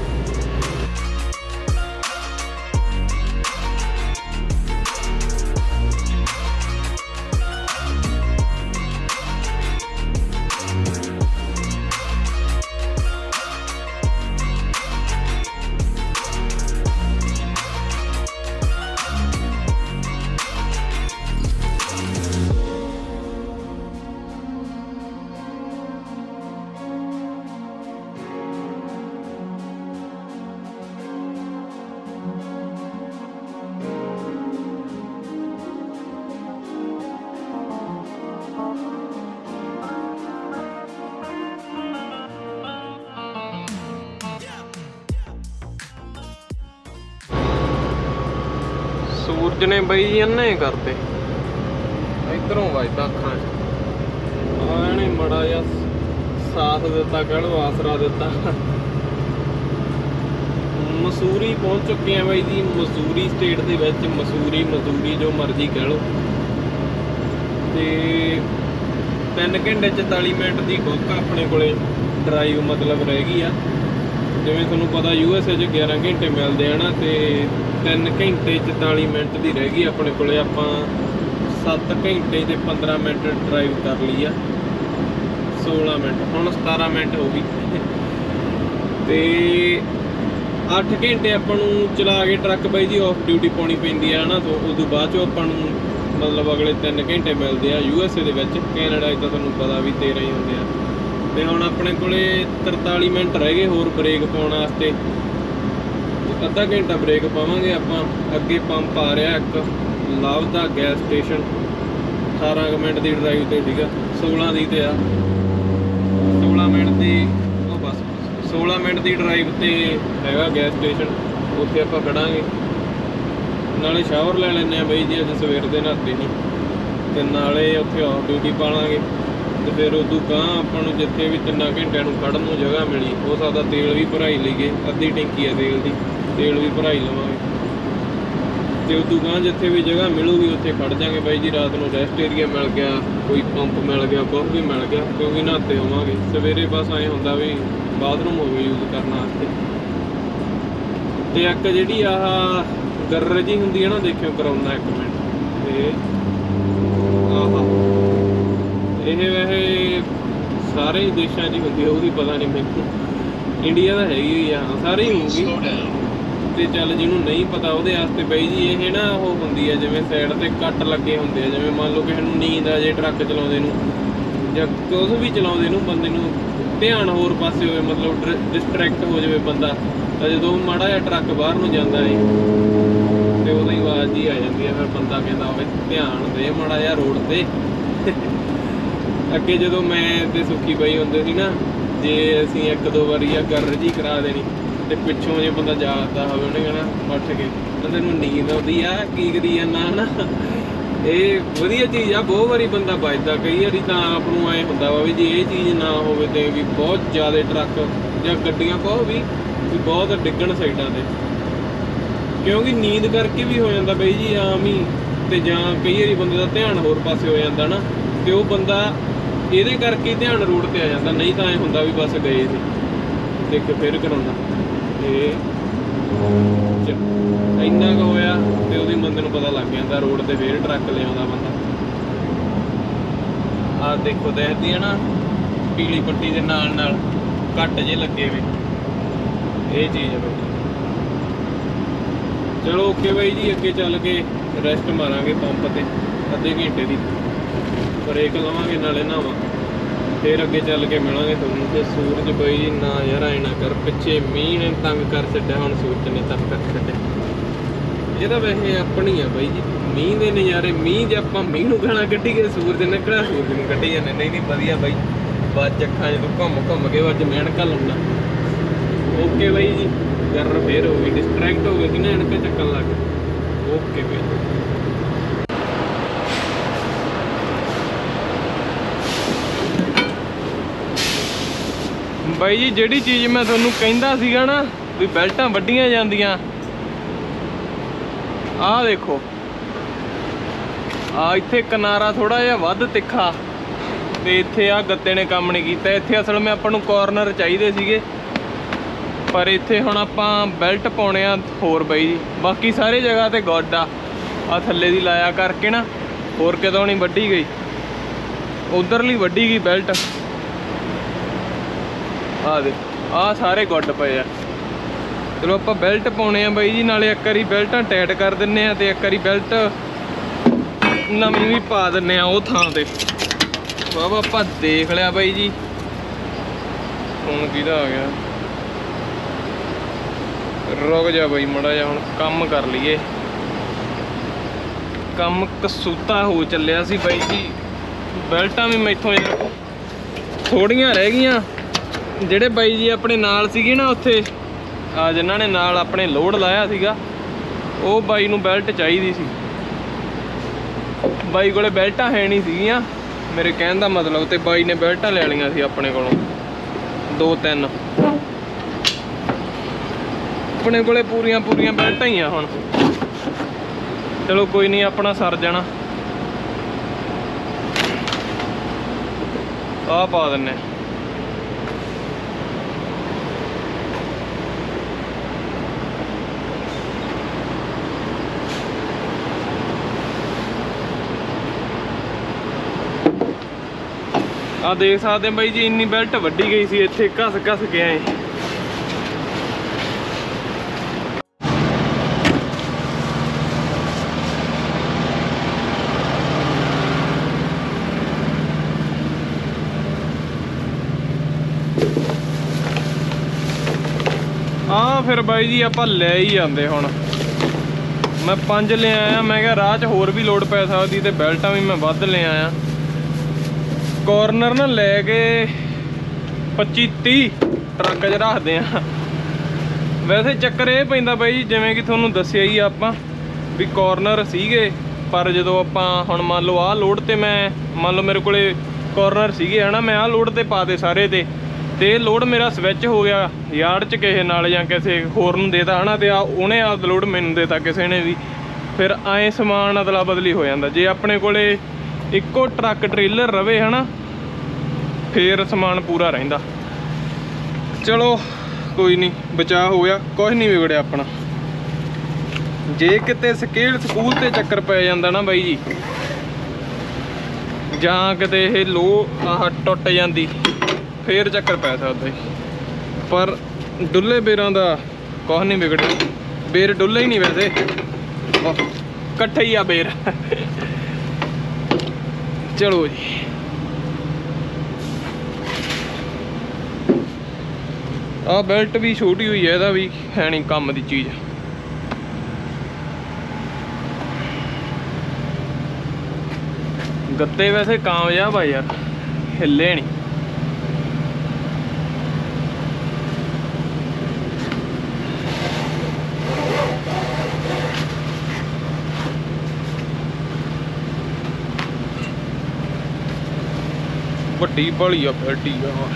[SPEAKER 1] ਬਈ ਜੀ ਅੰਨੇ ਕਰਤੇ ਇਧਰੋਂ ਵੱਜਦਾ ਅੱਖਾਂ 'ਚ। ਆ ਇਹਨੇ ਮੜਾ ਜਿਹਾ ਸਾਥ ਦਿੱਤਾ ਕਹਿ ਲਓ ਆਸਰਾ ਦਿੱਤਾ। ਮਸੂਰੀ ਪਹੁੰਚ ਚੁੱਕੇ ਆ ਬਾਈ ਜੀ, ਮਸੂਰੀ ਸਟੇਟ ਦੇ ਵਿੱਚ ਮਸੂਰੀ ਮਜ਼ਦੂਰੀ ਜੋ ਮਰਜ਼ੀ ਕਹਿ ਲਓ। ਤੇ 3 ਘੰਟੇ 44 ਮਿੰਟ ਦੀ ਬੁੱਕ ਆਪਣੇ ਕੋਲੇ ਡਰਾਈਵ ਮਤਲਬ ਰਹਿ ਗਈ ਆ। ਜਿਵੇਂ ਤੁਹਾਨੂੰ ਪਤਾ ਯੂ ਐਸ ਏ 'ਚ 11 ਘੰਟੇ ਮਿਲਦੇ ਆ ਨਾ, ਤੇ 3 ਘੰਟੇ 44 ਮਿੰਟ ਦੀ ਰਹਿ ਗਈ ਆਪਣੇ ਕੋਲੇ। ਆਪਾਂ 7 ਘੰਟੇ ਤੇ 15 ਮਿੰਟ ਡਰਾਈਵ ਕਰ ਲਈ ਆ। 16 ਮਿੰਟ, ਹੁਣ 17 ਮਿੰਟ ਹੋ ਗਈ। ਤੇ 8 ਘੰਟੇ ਆਪਾਂ ਨੂੰ ਚਲਾ ਕੇ ਟਰੱਕ ਬਾਈ ਜੀ ਆਫ ਡਿਊਟੀ ਪਾਉਣੀ ਪੈਂਦੀ ਆ ਹਨਾ, ਤੋਂ ਉਦੋਂ ਬਾਅਦ ਚੋਂ ਆਪਾਂ ਨੂੰ ਮਤਲਬ ਅਗਲੇ 3 ਘੰਟੇ ਮਿਲਦੇ ਆ ਯੂ ਐਸ ਏ ਦੇ ਵਿੱਚ। ਕੈਨੇਡਾ 'ਚ ਤਾਂ ਤੁਹਾਨੂੰ ਪਤਾ ਵੀ 13 ਹੀ ਹੁੰਦੇ ਆ। ਤੇ ਹੁਣ ਆਪਣੇ ਕੋਲੇ 43 ਮਿੰਟ ਰਹਿ ਗਏ ਹੋਰ ਬ੍ਰੇਕ ਪਾਉਣ ਵਾਸਤੇ। ਅੱਧਾ ਘੰਟਾ ਬ੍ਰੇਕ ਪਾਵਾਂਗੇ ਆਪਾਂ। ਅੱਗੇ ਪੰਪ ਆ ਰਿਹਾ ਇੱਕ ਲਵ ਦਾ ਗੈਸ ਸਟੇਸ਼ਨ 18 ਕੁ ਮਿੰਟ ਦੀ ਡਰਾਈਵ ਤੇ ਠੀਕਾ 16 ਦੀ ਤੇ ਆ। 16 ਮਿੰਟ ਦੀ, ਉਹ ਬਸ 16 ਮਿੰਟ ਦੀ ਡਰਾਈਵ ਤੇ ਹੈਗਾ ਗੈਸ ਸਟੇਸ਼ਨ ਉੱਥੇ ਆਪਾਂ ਖੜਾਂਗੇ। ਨਾਲੇ ਸ਼ਾਵਰ ਲੈ ਲੈਣੇ ਆ ਬਈ, ਜੀ ਅੱਜ ਸਵੇਰ ਦੇ ਨਹਾਤੇ ਨਹੀਂ ਤੇ ਨਾਲੇ ਉੱਥੇ ਆਫ ਡਿਊਟੀ ਪਾਲਾਂਗੇ। ਤੇ ਫਿਰ ਉਦੋਂ ਗਾਂ ਆਪਾਂ ਨੂੰ ਜਿੱਥੇ ਵੀ ਤਿੰਨਾਂ ਘੰਟਿਆਂ ਨੂੰ ਖੜਨ ਨੂੰ ਜਗ੍ਹਾ ਮਿਲੀ ਹੋ ਸਕਦਾ ਤੇਲ ਵੀ ਭਰਾਈ ਲਈਏ, ਅੱਧੀ ਟੈਂਕੀ ਆ ਤੇਲ ਦੀ। ਤੇਲ ਵੀ ਭਰਾਈ ਲਵਾਂਗੇ। ਤੇ ਉਦੋਂ ਗਾਂ ਜਿੱਥੇ ਵੀ ਜਗ੍ਹਾ ਮਿਲੂਗੀ, ਉੱਥੇ ਖੜ ਜਾਾਂਗੇ ਬਾਈ ਜੀ, ਰਾਤ ਨੂੰ ਰੈਸਟ ਏਰੀਆ ਮਿਲ ਗਿਆ, ਕੋਈ ਪੰਪ ਮਿਲ ਗਿਆ ਕੁਝ ਵੀ ਮਿਲ ਗਿਆ, ਕਿਉਂਕਿ ਨਹਾਤੇ ਹੋਵਾਂਗੇ ਸਵੇਰੇ ਬਸ ਐ ਹੁੰਦਾ ਵੀ ਬਾਥਰੂਮ ਹੋਵੇ ਯੂਜ਼ ਕਰਨ ਵਾਸਤੇ। ਤੇ ਇੱਕ ਜਿਹੜੀ ਆਹ ਗਰਰ ਜੀ ਹੁੰਦੀ ਹੈ ਨਾ, ਦੇਖਿਓ ਕਰਾਉਣਾ ਇੱਕ ਮਿੰਟ। ਤੇ ਆਹਾ, ਇਹ ਵੈਸੇ ਸਾਰੇ ਦੇਸ਼ਾਂ 'ਚ ਹੁੰਦੀ ਹੁੰਦੀ ਹੋਊਗੀ ਪਤਾ ਨਹੀਂ ਮੈਨੂੰ। ਇੰਡੀਆ ਦਾ ਹੈਗੀ ਹੀ ਆ ਸਾਰੇ ਹੀ ਹੋਊਗੀ। ਤੇ ਚੱਲ ਜਿਹਨੂੰ ਨਹੀਂ ਪਤਾ ਉਹਦੇ ਵਾਸਤੇ ਬਈ ਜੀ ਇਹ ਨਾ ਉਹ ਹੁੰਦੀ ਹੈ ਜਿਵੇਂ ਸਾਈਡ ਤੇ ਕੱਟ ਲੱਗੇ ਹੁੰਦੇ ਆ, ਜਿਵੇਂ ਮੰਨ ਲਓ ਕਿਸੇ ਨੂੰ ਨੀਂਦ ਆ ਜੇ ਟਰੱਕ ਚਲਾਉਂਦੇ ਨੂੰ ਜਾਂ ਕੁਝ ਵੀ ਚਲਾਉਂਦੇ ਨੂੰ ਬੰਦੇ ਨੂੰ ਧਿਆਨ ਹੋਰ ਪਾਸੇ ਹੋਵੇ, ਮਤਲਬ ਡਿਸਟਰੈਕਟ ਹੋ ਜਾਵੇ ਬੰਦਾ, ਤਾਂ ਜਦੋਂ ਮਾੜਾ ਜਿਹਾ ਟਰੱਕ ਬਾਹਰ ਨੂੰ ਜਾਂਦਾ ਏ, ਤੇ ਉਦੋਂ ਹੀ ਆਵਾਜ਼ ਜੀ ਆ ਜਾਂਦੀ ਹੈ ਫਿਰ ਬੰਦਾ ਕਹਿੰਦਾ ਹੋਵੇ ਧਿਆਨ ਦੇ ਮਾੜਾ ਜਿਹਾ ਰੋਡ ਤੇ। ਅੱਗੇ ਜਦੋਂ ਮੈਂ ਤੇ ਸੁੱਖੀ ਬਾਈ ਹੁੰਦੇ ਸੀ ਨਾ, ਜੇ ਅਸੀਂ ਇੱਕ ਦੋ ਵਾਰੀ ਆ ਕਰ ਕਰਾ ਦੇਣੀ। ਤੇ ਪਿੱਛੋਂ ਜੇ ਬੰਦਾ ਜਾਗਦਾ ਹੋਵੇ ਉਹਨੇ ਕਹਿਣਾ, ਉੱਠ ਕੇ। ਬੰਦੇ ਨੂੰ ਨੀਂਦ ਆਉਂਦੀ ਆ, ਕੀ ਕਰੀ ਜਾਂਦਾ ਹਨਾ? ਇਹ ਵਧੀਆ ਚੀਜ਼ ਆ, ਬਹੁਤ ਵਾਰੀ ਬੰਦਾ ਬਚਦਾ ਕਈ ਵਾਰੀ ਤਾਂ ਆਪ ਨੂੰ ਐ ਹੁੰਦਾ ਵਾ ਵੀ ਜੇ ਇਹ ਚੀਜ਼ ਨਾ ਹੋਵੇ ਤੇ ਵੀ ਬਹੁਤ ਜ਼ਿਆਦਾ ਟਰੱਕ ਜਾਂ ਗੱਡੀਆਂ ਕਹੋ ਵੀ ਵੀ ਬਹੁਤ ਡਿੱਗਣ ਸਾਈਡਾਂ ਤੇ। ਕਿਉਂਕਿ ਨੀਂਦ ਕਰਕੇ ਵੀ ਹੋ ਜਾਂਦਾ ਬਈ ਜੀ, ਆਮ ਹੀ। ਤੇ ਜਾਂ ਕਈ ਵਾਰੀ ਬੰਦੇ ਦਾ ਧਿਆਨ ਹੋਰ ਪਾਸੇ ਹੋ ਜਾਂਦਾ ਨਾ, ਤੇ ਉਹ ਬੰਦਾ ਇਹਦੇ ਕਰਕੇ ਧਿਆਨ ਰੋਡ ਤੇ ਆ ਜਾਂਦਾ। ਨਹੀਂ ਤਾਂ ਐ ਹੁੰਦਾ ਵੀ ਬਸ ਗਏ ਸੀ, ਤੇ ਇੱਕ ਫਿਰ ਕਰਾਉਂਦਾ। ਤੇ ਇੰਨਾ ਕੁ ਹੋਇਆ ਤੇ ਉਹਦੀ ਬੰਦੇ ਨੂੰ ਪਤਾ ਲੱਗ ਜਾਂਦਾ, ਰੋਡ ਤੇ ਫੇਰ ਟਰੱਕ ਲਿਆਉਂਦਾ ਬੰਦਾ। ਆਹ ਦੇਖੋ ਦੇਖਦੀ ਹੈ ਨਾ, ਪੀਲੀ ਪੱਟੀ ਦੇ ਨਾਲ ਨਾਲ ਕੱਟ ਜੇ ਲੱਗੇ ਵੇ। ਇਹ ਚੀਜ਼ ਹੈ ਬਈ। ਚਲੋ, ਓਕੇ ਬਾਈ ਜੀ, ਅੱਗੇ ਚੱਲ ਕੇ ਰੈਸਟ ਮਾਰਾਂਗੇ ਪੰਪ ਤੇ, ਅੱਧੇ ਘੰਟੇ ਦੀ। ਬ੍ਰੇਕ ਲਵਾਂਗੇ, ਨਾਲੇ ਨਹਾਵਾਂ ਫੇਰ ਅੱਗੇ ਚੱਲ ਕੇ ਮਿਲਾਂਗੇ ਤੁਹਾਨੂੰ ਤੇ ਸੂਰਜ ਬਾਈ ਜੀ ਨਾ ਯਾਰ ਐ ਨਾ ਕਰ, ਪਿੱਛੇ ਮੀਂਹ ਨੇ ਤੰਗ ਕਰ ਛੱਡਿਆ, ਹੁਣ ਸੂਰਜ ਨੇ ਤੰਗ ਕਰ ਛੱਡਿਆ। ਇਹ ਤਾਂ ਵੈਸੇ ਆਪਣੀ ਆ ਬਾਈ ਜੀ, ਮੀਂਹ ਦੇ ਨਜ਼ਾਰੇ, ਮੀਂਹ ਜੇ ਆਪਾਂ ਮੀਂਹ ਨੂੰ ਗਾਣਾ ਕੱਢੀ ਗਏ ਸੂਰਜ ਨੇ ਕਿਹੜਾ ਸੂਰਜ ਨੂੰ ਕੱਢੀ ਜਾਂਦੇ। ਨਹੀਂ ਨਹੀਂ, ਵਧੀਆ ਬਾਈ ਬਾਅਦ ਅੱਖਾਂ ਜਦੋਂ ਘੁੰਮ ਘੁੰਮ ਕੇ ਅੱਜ ਮਿਹਨਤ ਲਾਉਣਾ ਓਕੇ ਬਾਈ ਜੀ ਗਰ ਫੇਰ ਹੋ ਗਈ ਡਿਸਟਰੈਕਟ ਹੋ ਗਈ ਸੀ ਨਾ, ਐਨਕ ਚੱਕਣ ਲੱਗ ਗਏ। ਓਕੇ ਬਾਈ। ਬਾਈ ਜੀ, ਜਿਹੜੀ ਚੀਜ਼ ਮੈਂ ਤੁਹਾਨੂੰ ਕਹਿੰਦਾ ਸੀਗਾ ਨਾ, ਵੀ ਬੈਲਟਾਂ ਵੱਡੀਆਂ ਜਾਂਦੀਆਂ। ਆਹ ਦੇਖੋ। ਆ ਇੱਥੇ ਕਿਨਾਰਾ ਥੋੜਾ ਜਿਹਾ ਵੱਧ ਤਿੱਖਾ। ਤੇ ਇੱਥੇ ਆ ਗੱਤੇ ਨੇ ਕੰਮ ਨਹੀਂ ਕੀਤਾ। ਇੱਥੇ ਅਸਲ ਮੈਂ ਆਪਾਂ ਨੂੰ ਕਾਰਨਰ ਚਾਹੀਦੇ ਸੀਗੇ। ਪਰ ਇੱਥੇ ਹੁਣ ਆਪਾਂ ਬੈਲਟ ਪਾਉਣੇ ਆ ਹੋਰ ਬਾਈ ਜੀ। ਬਾਕੀ ਸਾਰੇ ਜਗ੍ਹਾ ਤੇ ਗੁੱਡ ਆ। ਆ ਥੱਲੇ ਦੀ ਲਾਇਆ ਕਰਕੇ ਨਾ, ਹੋਰ ਕਿਤੋਂ ਨਹੀਂ ਵੱਢੀ ਗਈ। ਉਧਰਲੀ ਵੱਢੀ ਗਈ ਬੈਲਟ। ਆ ਦੇ ਆ ਸਾਰੇ ਗੁੱਡ ਪਏ ਆ। ਚਲੋ ਆਪਾਂ ਬੈਲਟ ਪਾਉਣੇ ਆ ਬਾਈ ਜੀ, ਨਾਲੇ ਇੱਕ ਵਾਰੀ ਬੈਲਟਾਂ ਟਾਈਟ ਕਰ ਦਿੰਨੇ ਆ ਤੇ ਇੱਕ ਵਾਰੀ ਬੈਲਟ ਨਵੀਂ ਵੀ ਪਾ ਦਿੰਨੇ ਆ ਉਹ ਥਾਂ ਤੇ। ਬਾਬਾ ਆਪਾਂ ਦੇਖ ਲਿਆ ਬਾਈ ਜੀ। ਹੁਣ ਕਿਹਦਾ ਆ ਗਿਆ? ਰੁਕ ਜਾ ਬਾਈ, ਮੜਾ ਜਾ ਹੁਣ ਕੰਮ ਕਰ ਲਈਏ। ਕੰਮ ਕਸੂਤਾ ਹੋ ਚੱਲਿਆ ਸੀ ਬਾਈ ਜੀ। ਬੈਲਟਾਂ ਵੀ ਮੈਥੋਂ ਯਾਰ ਥੋੜੀਆਂ ਰਹਿ ਗਈਆਂ। ਜਿਹੜੇ ਬਾਈ ਜੀ ਆਪਣੇ ਨਾਲ ਸੀਗੇ ਨਾ ਉੱਥੇ, ਆ ਜਿਨ੍ਹਾਂ ਨੇ ਨਾਲ ਆਪਣੇ ਲੋਡ ਲਾਇਆ ਸੀਗਾ, ਉਹ ਬਾਈ ਨੂੰ ਬੈਲਟ ਚਾਹੀਦੀ ਸੀ। ਬਾਈ ਕੋਲੇ ਬੈਲਟਾਂ ਹੈ ਨਹੀਂ ਸੀਗੀਆਂ। ਮੇਰੇ ਕਹਿਣ ਦਾ ਮਤਲਬ ਤੇ ਬਾਈ ਨੇ ਬੈਲਟਾਂ ਲੈ ਲਈਆਂ ਸੀ ਆਪਣੇ ਕੋਲੋਂ। ਦੋ, ਤਿੰਨ। ਆਪਣੇ ਕੋਲੇ ਪੂਰੀਆਂ ਪੂਰੀਆਂ ਬੈਲਟਾਂ ਹੀ ਆ ਹੁਣ। ਚਲੋ ਕੋਈ ਨਹੀਂ, ਆਪਣਾ ਸਰ ਜਾਣਾ। ਆ ਪਾ ਦਿੰਨੇ ਆ ਦੇਖ ਸਕਦੇ ਬਾਈ ਜੀ, ਇੰਨੀ ਬੈਲਟ ਵੱਡੀ ਗਈ ਸੀ, ਇੱਥੇ ਘਸ ਘਸ ਕੇ ਆਏ। ਆ ਫਿਰ ਬਾਈ ਜੀ, ਆਪਾਂ ਲੈ ਹੀ ਜਾਂਦੇ ਹੁਣ। ਮੈਂ ਪੰਜ ਲੈ ਆਇਆ, ਮੈਂ ਕਿਹਾ ਰਾਹ 'ਚ ਹੋਰ ਵੀ ਲੋਡ ਪੈ ਸਕਦੀ ਤੇ ਬੈਲਟਾਂ ਵੀ ਮੈਂ ਵੱਧ ਲੈ ਆਇਆ। ਕਾਰਨਰ ਨਾ ਲੈ ਕੇ 25 30 ਟਰੱਕ 'ਚ ਰੱਖਦੇ ਆ। ਵੈਸੇ ਚੱਕਰ ਇਹ ਪੈਂਦਾ ਬਾਈ ਜੀ, ਜਿਵੇਂ ਕਿ ਤੁਹਾਨੂੰ ਦੱਸਿਆ ਹੀ ਆਪਾਂ ਵੀ ਕਾਰਨਰ ਸੀਗੇ ਪਰ ਜਦੋਂ ਆਪਾਂ ਹੁਣ ਮੰਨ ਲਓ ਆਹ ਲੋਡ ਤੇ ਮੈਂ ਮੰਨ ਲਓ ਮੇਰੇ ਕੋਲੇ ਕਾਰਨਰ ਸੀਗੇ ਹਨਾ ਮੈਂ ਆਹ ਲੋਡ ਤੇ ਪਾਦੇ ਸਾਰੇ ਤੇ। ਤੇ ਲੋਡ ਮੇਰਾ ਸਵਿਚ ਹੋ ਗਿਆ ਯਾਰਡ 'ਚ ਕਿਸੇ ਨਾਲ ਜਾਂ ਕਿਸੇ ਹੋਰ ਨੂੰ ਦੇਤਾ ਹਨਾ ਤੇ ਆ ਉਹਨੇ ਆ ਲੋਡ ਮੈਨੂੰ ਦੇਤਾ ਕਿਸੇ ਨੇ ਵੀ। ਫਿਰ ਐਂ ਸਮਾਨ ਅਦਲਾ ਬਦਲੀ ਹੋ ਜਾਂਦਾ। ਜੇ ਆਪਣੇ ਕੋਲੇ ਇੱਕੋ ਟਰੱਕ ਟ੍ਰੇਲਰ ਰਵੇ ਹਨਾ, ਫੇਰ ਸਮਾਨ ਪੂਰਾ ਰਹਿੰਦਾ। ਚਲੋ, ਕੋਈ ਨਹੀਂ ਬਚਾ ਹੋ ਗਿਆ ਕੁਝ ਨਹੀਂ ਵਿਗੜਿਆ ਆਪਣਾ। ਜੇ ਕਿਤੇ ਸਕੇਲ ਸਕੂਲ ਤੇ ਚੱਕਰ ਪੈ ਜਾਂਦਾ ਨਾ ਬਾਈ ਜੀ, ਜਾਂ ਕਿਤੇ ਇਹ ਲੋ, ਆਹ ਟੁੱਟ ਜਾਂਦੀ, ਫੇਰ ਚੱਕਰ ਪੈ ਸਕਦਾ ਜੀ। ਪਰ ਡੁੱਲੇ ਬੇਰਾਂ ਦਾ ਕੁਝ ਨਹੀਂ ਵਿਗੜਿਆ। ਬੇਰ ਡੁੱਲੇ ਹੀ ਨਹੀਂ ਵੈਸੇ। ਇਕੱਠੇ ਹੀ ਆ ਬੇਰ। ਚਲੋ ਜੀ। ਆ ਬੈਲਟ ਵੀ ਛੋਟੀ ਹੋਈ ਹੈ ਇਹਦਾ ਵੀ ਹੈ ਨਹੀਂ ਕੰਮ ਦੀ ਚੀਜ਼। ਗੱਤੇ ਵੈਸੇ ਕਾਮਯਾਬ ਆ ਯਾਰ, ਹਿੱਲੇ ਨਹੀਂ। ਵੱਡੀ ਭਲੀ ਆ ਫੈਟੀ ਯਾਰ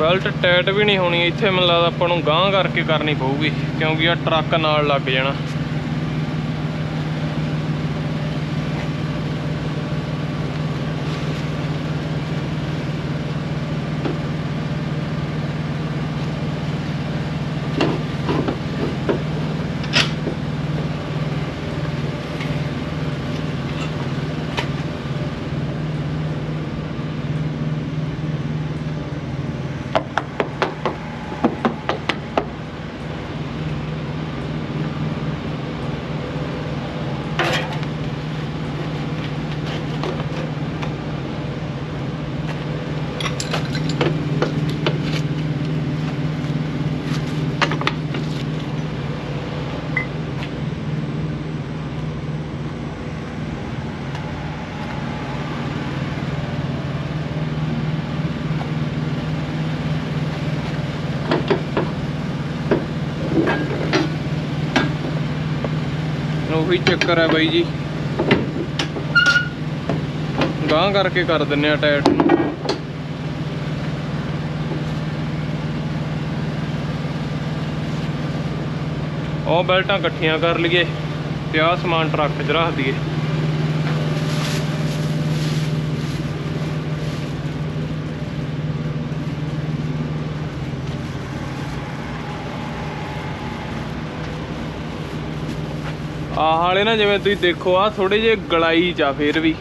[SPEAKER 1] ਬੈਲਟ ਟਾਈਟ ਵੀ ਨਹੀਂ ਹੋਣੀ, ਇੱਥੇ ਮੈਨੂੰ ਲੱਗਦਾ ਆਪਾਂ ਨੂੰ ਗਾਂਹ ਕਰਕੇ ਕਰਨੀ ਪਊਗੀ, ਕਿਉਂਕਿ ਆ ਟਰੱਕ ਨਾਲ ਲੱਗ ਜਾਣਾ। ਉਹੀ ਚੱਕਰ ਹੈ ਬਾਈ ਜੀ। ਗਾਂ ਕਰਕੇ ਕਰ ਦਿੰਨੇ ਆ ਟਾਇਰ। ਨੂੰ ਉਹ ਬੈਲਟਾਂ ਇਕੱਠੀਆਂ ਕਰ ਲਈਏ ਤੇ ਆਹ ਸਮਾਨ ਟਰੱਕ 'ਚ ਰੱਖ ਦਈਏ। ਆਹ ਵਾਲੇ ਨਾ ਜਿਵੇਂ ਤੁਸੀਂ ਦੇਖੋ ਆ ਥੋੜੇ ਜਿਹੇ ਗਲਾਈ ਜਾ ਆ ਫੇਰ ਵੀ।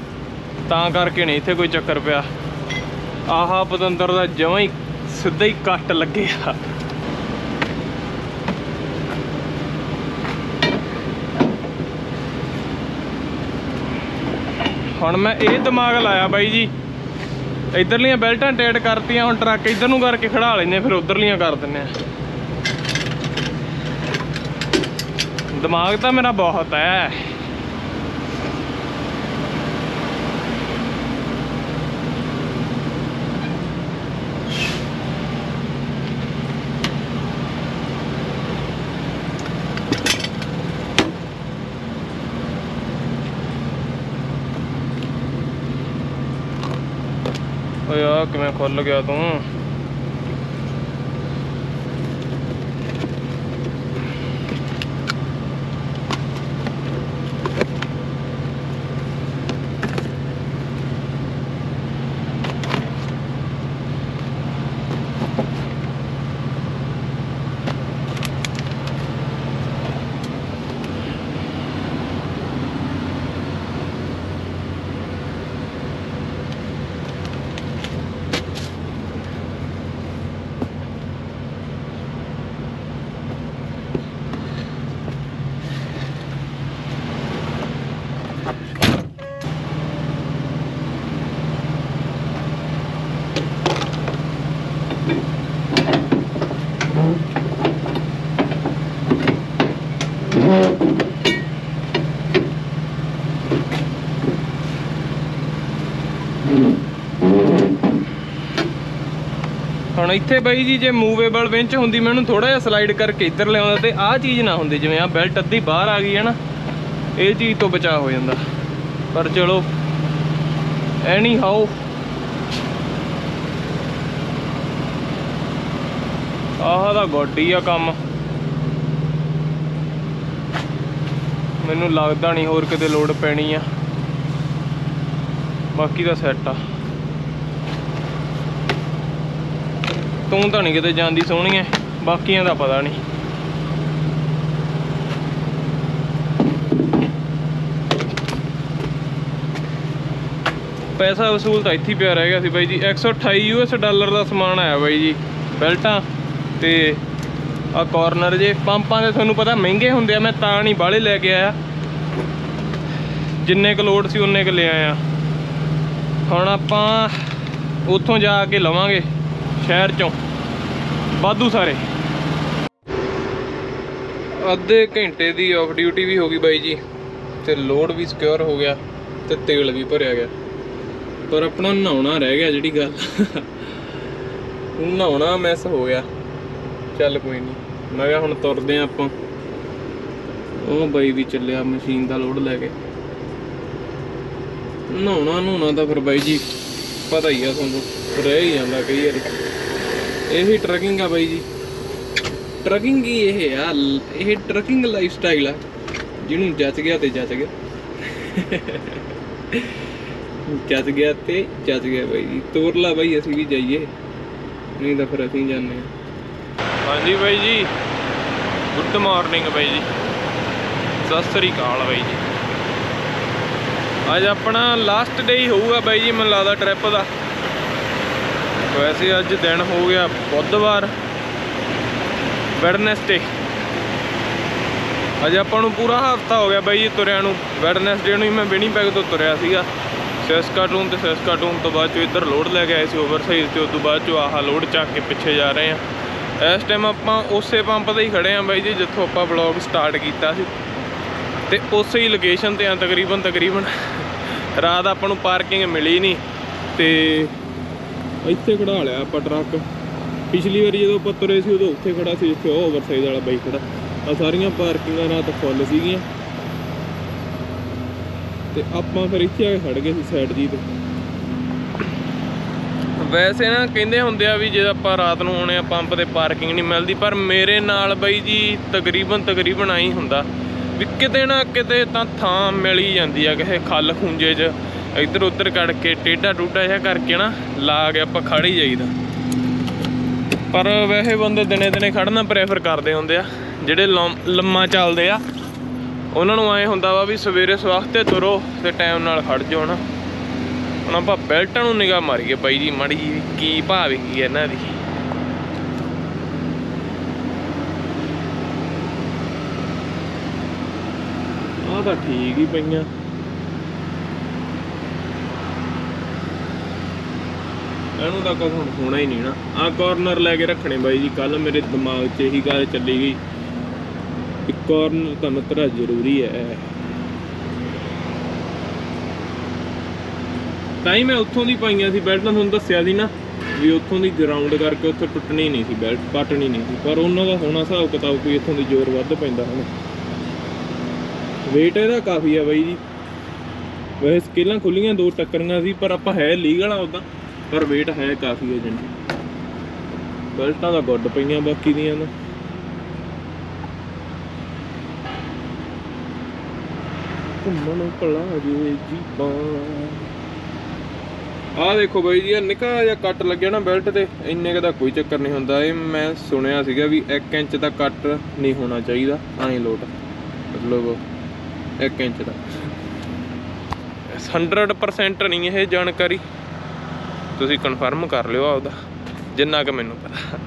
[SPEAKER 1] ਤਾਂ ਕਰਕੇ ਨਹੀਂ ਇੱਥੇ ਕੋਈ ਚੱਕਰ ਪਿਆ। ਆਹਾ ਪਤੰਦਰ ਦਾ ਜਮਾਂ ਹੀ ਸਿੱਧਾ ਹੀ ਕੱਟ ਲੱਗਿਆ। ਹੁਣ ਮੈਂ ਇਹ ਦਿਮਾਗ ਲਾਇਆ ਬਾਈ ਜੀ। ਇਧਰਲੀਆਂ ਬੈਲਟਾਂ ਟਾਈਟ ਕਰਤੀਆਂ, ਹੁਣ ਟਰੱਕ ਇਧਰ ਨੂੰ ਕਰਕੇ ਖੜਾ ਲੈਨੇ ਫਿਰ ਉਧਰਲੀਆਂ ਕਰ ਦਿੰਨੇ ਆ। ਦਿਮਾਗ ਤਾਂ ਮੇਰਾ ਬਹੁਤ ਹੈ ਓਏ ਆ ਕਿਵੇਂ ਖੁੱਲ ਗਿਆ ਤੂੰ ਹੁਣ ਇੱਥੇ ਬਈ ਜੀ, ਜੇ ਮੂਵੇਬਲ ਵਿੰਚ ਹੁੰਦੀ, ਮੈਂ ਥੋੜਾ ਜਿਹਾ ਸਲਾਈਡ ਕਰਕੇ ਇੱਧਰ ਲਿਆਉਂਦਾ ਤੇ ਆਹ ਚੀਜ਼ ਨਾ ਹੁੰਦੀ, ਜਿਵੇਂ ਆਹ ਬੈਲਟ ਅੱਧੀ ਬਾਹਰ ਆ ਗਈ ਹੈ ਨਾ, ਇਹ ਚੀਜ਼ ਤੋਂ ਬਚਾਅ ਹੋ ਜਾਂਦਾ। ਪਰ ਚਲੋ ਐਨੀ ਹਾਓ ਆਹ ਦਾ ਗੋਡੀ ਆ ਕੰਮ। ਮੈਨੂੰ ਲੱਗਦਾ ਨਹੀਂ ਹੋਰ ਕਿਤੇ ਲੋਡ ਪੈਣੀ ਆ। ਬਾਕੀ ਦਾ ਸੈੱਟ ਆ। ਤੂੰ ਤਾਂ ਨਹੀਂ ਕਿਤੇ ਜਾਂਦੀ ਸੋਹਣੀ ਐ ਬਾਕੀਆਂ ਦਾ ਪਤਾ ਨਹੀਂ ਪੈਸਾ ਵਸੂਲ ਤਾਂ ਇੱਥੇ ਪਿਆ ਰਹਿ ਗਿਆ ਸੀ ਬਾਈ ਜੀ 128 ਯੂਐਸ ਡਾਲਰ ਦਾ ਸਮਾਨ ਆਇਆ ਬਾਈ ਜੀ, ਬੈਲਟਾਂ ਤੇ ਆ ਕਾਰਨਰ ਜੇ, ਪੰਪਾਂ ਦੇ ਤੁਹਾਨੂੰ ਪਤਾ ਮਹਿੰਗੇ ਹੁੰਦੇ ਆ, ਮੈਂ ਤਾਂ ਨਹੀਂ ਬਾਹਲੇ ਲੈ ਕੇ ਆਇਆ। ਜਿੰਨੇ ਕੁ ਲੋਡ ਸੀ ਉਨੇ ਕੁ ਲੈ ਆਇਆ। ਹੁਣ ਆਪਾਂ ਉੱਥੋਂ ਜਾ ਕੇ ਲਵਾਂਗੇ। ਸ਼ਹਿਰ ਚੋਂ। ਵਾਧੂ ਸਾਰੇ। ਅੱਧੇ ਘੰਟੇ ਦੀ ਆਫ ਡਿਊਟੀ ਵੀ ਹੋ ਗਈ ਬਾਈ ਜੀ। ਤੇ ਲੋਡ ਵੀ ਸਿਕਿਉਰ ਹੋ ਗਿਆ ਤੇ ਤੇਲ ਵੀ ਭਰਿਆ ਗਿਆ। ਪਰ ਆਪਣਾ ਨਹਾਉਣਾ ਰਹਿ ਗਿਆ ਜਿਹੜੀ ਗੱਲ। ਨਹਾਉਣਾ ਮੈਸ ਹੋ ਗਿਆ। ਚੱਲ ਕੋਈ ਨਹੀਂ ਮੈਂ ਕਿਹਾ ਹੁਣ ਤੁਰਦੇ ਆ ਆਪਾਂ। ਉਹ ਬਾਈ ਵੀ ਚੱਲਿਆ ਮਸ਼ੀਨ ਦਾ ਲੋਡ ਲੈ ਕੇ। ਨਹਾਉਣਾ ਨਹਾਉਣਾ ਤਾਂ ਫਿਰ ਬਾਈ ਜੀ ਪਤਾ ਹੀ ਆ ਤੁਹਾਨੂੰ। ਰਹਿ ਹੀ ਜਾਂਦਾ ਕਈ ਵਾਰੀ। ਇਹੀ ਟਰਕਿੰਗ ਆ ਬਾਈ ਜੀ। ਟਰਕਿੰਗ ਹੀ ਇਹ ਆ, ਇਹ ਟਰਕਿੰਗ ਲਾਈਫ ਸਟਾਈਲ ਆ। ਜਿਹਨੂੰ ਜੱਜ ਗਿਆ ਤੇ ਜੱਜ ਗਿਆ। ਜੱਜ ਗਿਆ ਤੇ ਜੱਜ ਗਿਆ ਬਾਈ ਜੀ। ਤੋਰ ਲਾ ਬਾਈ, ਅਸੀਂ ਵੀ ਜਾਈਏ। ਨਹੀਂ ਤਾਂ ਫਿਰ ਅਸੀਂ ਜਾਂਦੇ ਹਾਂ। ਹਾਂਜੀ ਬਾਈ ਜੀ। ਗੁੱਡ ਮਾਰਨਿੰਗ ਬਾਈ ਜੀ। ਸਤਿ ਸ੍ਰੀ ਅਕਾਲ ਬਾਈ ਜੀ। ਅੱਜ ਆਪਣਾ ਲਾਸਟ ਡੇ ਹੀ ਹੋਊਗਾ ਬਾਈ ਜੀ, ਮੈਨੂੰ ਲੱਗਦਾ ਟ੍ਰਿਪ ਦਾ। ਵੈਸੇ ਅੱਜ ਦਿਨ ਹੋ ਗਿਆ, ਬੁੱਧਵਾਰ, ਵੈਡਨਸਡੇ। ਅੱਜ ਆਪਾਂ ਨੂੰ ਪੂਰਾ ਹਫਤਾ ਹੋ ਗਿਆ ਬਾਈ ਜੀ ਤੁਰਿਆਂ ਨੂੰ। ਵੈਡਨਸਡੇ ਨੂੰ ਹੀ ਮੈਂ ਵਿਨੀਪੈਗ ਤੋਂ ਤੁਰਿਆ ਸੀਗਾ। ਸੈਸਕਾਟੂਨ ਤੇ ਸੈਸਕਾਟੂਨ ਤੋਂ ਬਾਅਦ ਚੋਂ ਇੱਧਰ ਲੋਡ ਲੈ ਕੇ ਆਏ ਸੀ ਓਵਰਸਾਈਜ਼ ਤੇ ਉਸ ਤੋਂ ਬਾਅਦ ਚੋਂ ਆਹਾ ਲੋਡ ਚੱਕ ਕੇ ਪਿੱਛੇ ਜਾ ਰਹੇ ਆ ਇਸ ਟਾਈਮ ਆਪਾਂ ਉਸੇ ਪੰਪ ਤੇ ਹੀ ਖੜੇ ਆ ਬਾਈ ਜੀ, ਜਿੱਥੋਂ ਆਪਾਂ ਵਲੌਗ ਸਟਾਰਟ ਕੀਤਾ ਸੀ। ਤੇ ਉਸੇ ਹੀ ਲੋਕੇਸ਼ਨ ਤੇ ਆ ਤਕਰੀਬਨ ਤਕਰੀਬਨ। ਰਾਤ ਆਪਾਂ ਨੂੰ ਪਾਰਕਿੰਗ ਮਿਲੀ ਨਹੀਂ। ਤੇ ਇੱਥੇ ਖੜਾ ਲਿਆ ਆਪਾਂ ਟਰੱਕ। ਪਿਛਲੀ ਵਾਰੀ ਜਦੋਂ ਆਪਾਂ ਤੁਰੇ ਸੀ, ਉਦੋਂ ਉੱਥੇ ਖੜਾ ਸੀ ਜਿੱਥੇ ਉਹ ਓਵਰਸਾਈਜ਼ ਵਾਲਾ ਬਾਈਕ ਖੜਾ। ਆ ਸਾਰੀਆਂ ਪਾਰਕਿੰਗਾਂ ਰਾਤ ਫੁੱਲ ਸੀਗੀਆਂ। ਤੇ ਆਪਾਂ ਫਿਰ ਇੱਥੇ ਆ ਕੇ ਖੜ ਗਏ ਸੀ ਸਾਈਡ ਜੀ ਤੇ। ਵੈਸੇ ਨਾ ਕਹਿੰਦੇ ਹੁੰਦੇ ਆ ਵੀ ਜੇ ਆਪਾਂ ਰਾਤ ਨੂੰ ਆਉਣੇ ਆ, ਪੰਪ ਤੇ ਪਾਰਕਿੰਗ ਨਹੀਂ ਮਿਲਦੀ, ਪਰ ਮੇਰੇ ਨਾਲ ਬਈ ਜੀ ਤਕਰੀਬਨ ਤਕਰੀਬਨ ਆਈ ਹੁੰਦਾ। ਵੀ ਕਿਤੇ ਨਾ ਕਿਤੇ ਤਾਂ ਥਾਂ ਮਿਲ ਹੀ ਜਾਂਦੀ ਆ, ਕਿਸੇ ਖੱਲ ਖੂੰਜੇ 'ਚ। ਇੱਧਰ ਉੱਧਰ ਕੱਢ ਕੇ ਟੇਢਾ ਟੂਡਾ ਜਿਹਾ ਕਰਕੇ ਨਾ ਲਾ ਕੇ ਆਪਾਂ ਖੜ ਹੀ ਜਾਈਦਾ। ਪਰ ਵੈਸੇ ਬੰਦੇ ਦਿਨੇ ਦਿਨੇ ਖੜਨਾ ਪ੍ਰੇਫਰ ਕਰਦੇ ਹੁੰਦੇ ਆ। ਜਿਹੜੇ ਲੰਮਾ ਚੱਲਦੇ ਆ, ਉਹਨਾਂ ਨੂੰ ਐ ਹੁੰਦਾ ਵਾ ਵੀ ਸਵੇਰੇ ਸਵਾਸਤੇ ਤੁਰੋ ਤੇ ਟਾਈਮ ਨਾਲ ਖੜ ਜਾਓ ਨਾ। ਹੁਣ ਆਪਾਂ ਬੈਲਟਾਂ ਨੂੰ ਨਿਗਾਹ ਮਾਰੀਏ ਬਾਈ ਜੀ, ਮਾੜੀ ਜੀ ਕੀ ਭਾਵ ਕੀ ਹੈ ਇਹਨਾਂ ਦੀ। ਆਹ ਤਾਂ ਠੀਕ ਹੀ ਪਈਆਂ। ਇਹਨੂੰ ਤਾਂ ਕੁਝ ਹੁਣ ਹੋਣਾ ਹੀ ਨਹੀਂ ਨਾ। ਆਹ ਕਾਰਨਰ ਲੈ ਕੇ ਰੱਖਣੇ ਬਾਈ ਜੀ ਕੱਲ ਮੇਰੇ ਦਿਮਾਗ 'ਚ ਇਹੀ ਗੱਲ ਚੱਲੀ ਗਈ ਕਿ ਕਾਰਨਰ ਤਾਂ ਮਤਰਾ ਜ਼ਰੂਰੀ ਹੈ। ਤਾਂ ਹੀ ਮੈਂ ਉੱਥੋਂ ਦੀ ਪਾਈਆਂ ਸੀ ਬੈਲਟ, ਤੁਹਾਨੂੰ ਦੱਸਿਆ ਸੀ ਨਾ ਵੀ ਉੱਥੋਂ ਦੀ ਗਰਾਊਂਡ ਕਰਕੇ ਉੱਥੇ ਟੁੱਟਣੀ ਨਹੀਂ ਸੀ ਬੈਲਟ, ਪਟਣੀ ਨਹੀਂ ਸੀ। ਪਰ ਉਹਨਾਂ ਦਾ ਹੋਣਾ ਹਿਸਾਬ ਕਿਤਾਬ ਕੋਈ ਇੱਥੋਂ ਦੀ ਜ਼ੋਰ ਵੱਧ ਪੈਂਦਾ ਹੁਣ। weight ਇਹਦਾ ਕਾਫੀ ਆ ਬਾਈ ਜੀ। ਵੈਸੇ ਸਕੇਲਾਂ ਖੁੱਲੀਆਂ ਦੋ ਟੱਕਰੀਆਂ ਸੀ, ਪਰ ਆਪਾਂ ਹੈ ਲੀਗਲ ਆ ਉਦਾਂ। ਪਰ weight ਹੈ ਕਾਫੀ ਹੈ ਜੰਡੀ ਬੈਲਟਾਂ ਦਾ ਗੁੱਡ ਪਈਆਂ ਬਾਕੀ ਦੀਆਂ ਨਾ। ਘੁੰਮਣ ਭਲਾ ਜੇ ਜੀਪਾਂ ਆਹ ਦੇਖੋ ਬਾਈ ਜੀ ਇਹ ਨਿੱਕਾ ਜਿਹਾ ਕੱਟ ਲੱਗਿਆ ਨਾ ਬੈਲਟ ਤੇ, ਇੰਨੇ ਕੁ ਦਾ ਕੋਈ ਚੱਕਰ ਨਹੀਂ ਹੁੰਦਾ। ਇਹ ਮੈਂ ਸੁਣਿਆ ਸੀਗਾ ਵੀ 1 ਇੰਚ ਦਾ ਕੱਟ ਨਹੀਂ ਹੋਣਾ ਚਾਹੀਦਾ ਐਂ ਲੋਟ ਮਤਲਬ 1 ਇੰਚ ਦਾ। 100% ਨਹੀਂ ਇਹ ਜਾਣਕਾਰੀ। ਤੁਸੀਂ ਕਨਫਰਮ ਕਰ ਲਿਓ ਆਪਦਾ ਜਿੰਨਾ ਕਿ ਮੈਨੂੰ ਪਤਾ।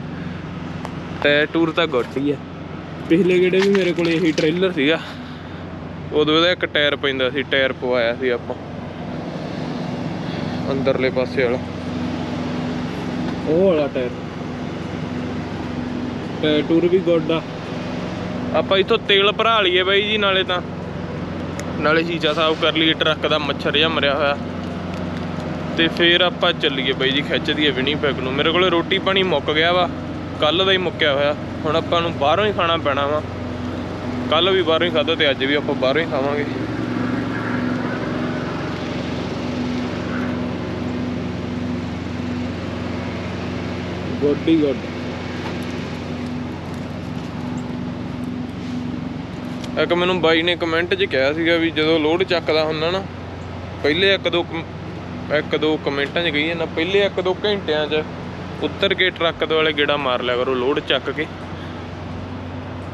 [SPEAKER 1] ਤੇ ਟੂਰ ਤਾਂ ਗੁੱਟ ਹੀ ਆ। ਪਿਛਲੇ ਗੇੜੇ ਵੀ ਮੇਰੇ ਕੋਲ ਇਹੀ ਟ੍ਰੇਲਰ ਸੀਗਾ। ਉਦੋਂ ਇਹਦਾ ਇੱਕ ਟਾਇਰ ਪੈਂਦਾ ਸੀ ਟਾਇਰ ਪਵਾਇਆ ਸੀ ਆਪਾਂ। ਅੰਦਰਲੇ ਪਾਸੇ ਵਾਲਾ। ਉਹ ਵਾਲਾ ਟਾਇਰ ਤੇ ਟੂਰ ਵੀ ਗੁੱਡ ਆ। ਆਪਾਂ ਇਥੋਂ ਤੇਲ ਭਰਾ ਲਈਏ ਬਾਈ ਜੀ, ਨਾਲੇ ਤਾਂ। ਨਾਲੇ ਸ਼ੀਸ਼ਾ ਸਾਫ਼ ਕਰ ਲਈਏ, ਟਰੱਕ ਦਾ ਮੱਛਰ ਜਿਹਾ ਮਰਿਆ ਹੋਇਆ। ਤੇ ਫੇਰ ਆਪਾਂ ਚੱਲੀਏ ਬਾਈ ਜੀ ਖਿੱਚ ਦਈਏ ਵਿਨੀਪੈਗ ਨੂੰ। ਮੇਰੇ ਕੋਲੇ ਰੋਟੀ ਪਾਣੀ ਮੁੱਕ ਗਿਆ ਵਾ ਕੱਲ ਦਾ ਹੀ ਮੁੱਕਿਆ ਹੋਇਆ। ਹੁਣ ਆਪਾਂ ਨੂੰ ਬਾਹਰੋਂ ਹੀ ਖਾਣਾ ਪੈਣਾ ਵਾ। ਕੱਲ ਵੀ ਬਾਹਰੋਂ ਹੀ ਖਾਧਾ ਤੇ ਅੱਜ ਵੀ ਆਪਾਂ ਬਾਹਰੋਂ ਹੀ ਖਾਵਾਂਗੇ। ਗੁੱਡ ਗੁੱਡ ਇੱਕ ਮੈਨੂੰ ਬਾਈ ਨੇ ਕਮੈਂਟ 'ਚ ਕਿਹਾ ਸੀਗਾ ਵੀ ਜਦੋਂ ਲੋਡ ਚੱਕਦਾ ਹੁੰਦਾ ਨਾ ਪਹਿਲੇ ਇੱਕ ਦੋ ਇੱਕ ਦੋ ਕਮੈਂਟਾਂ 'ਚ ਗਈ ਹੈ ਨਾ, ਪਹਿਲੇ ਇੱਕ ਦੋ ਘੰਟਿਆਂ 'ਚ ਉੱਤਰ ਕੇ ਟਰੱਕ ਦੇ ਵਾਲੇ ਗੇੜਾ ਮਾਰ ਲਿਆ ਕਰੋ, ਲੋਡ ਚੱਕ ਕੇ।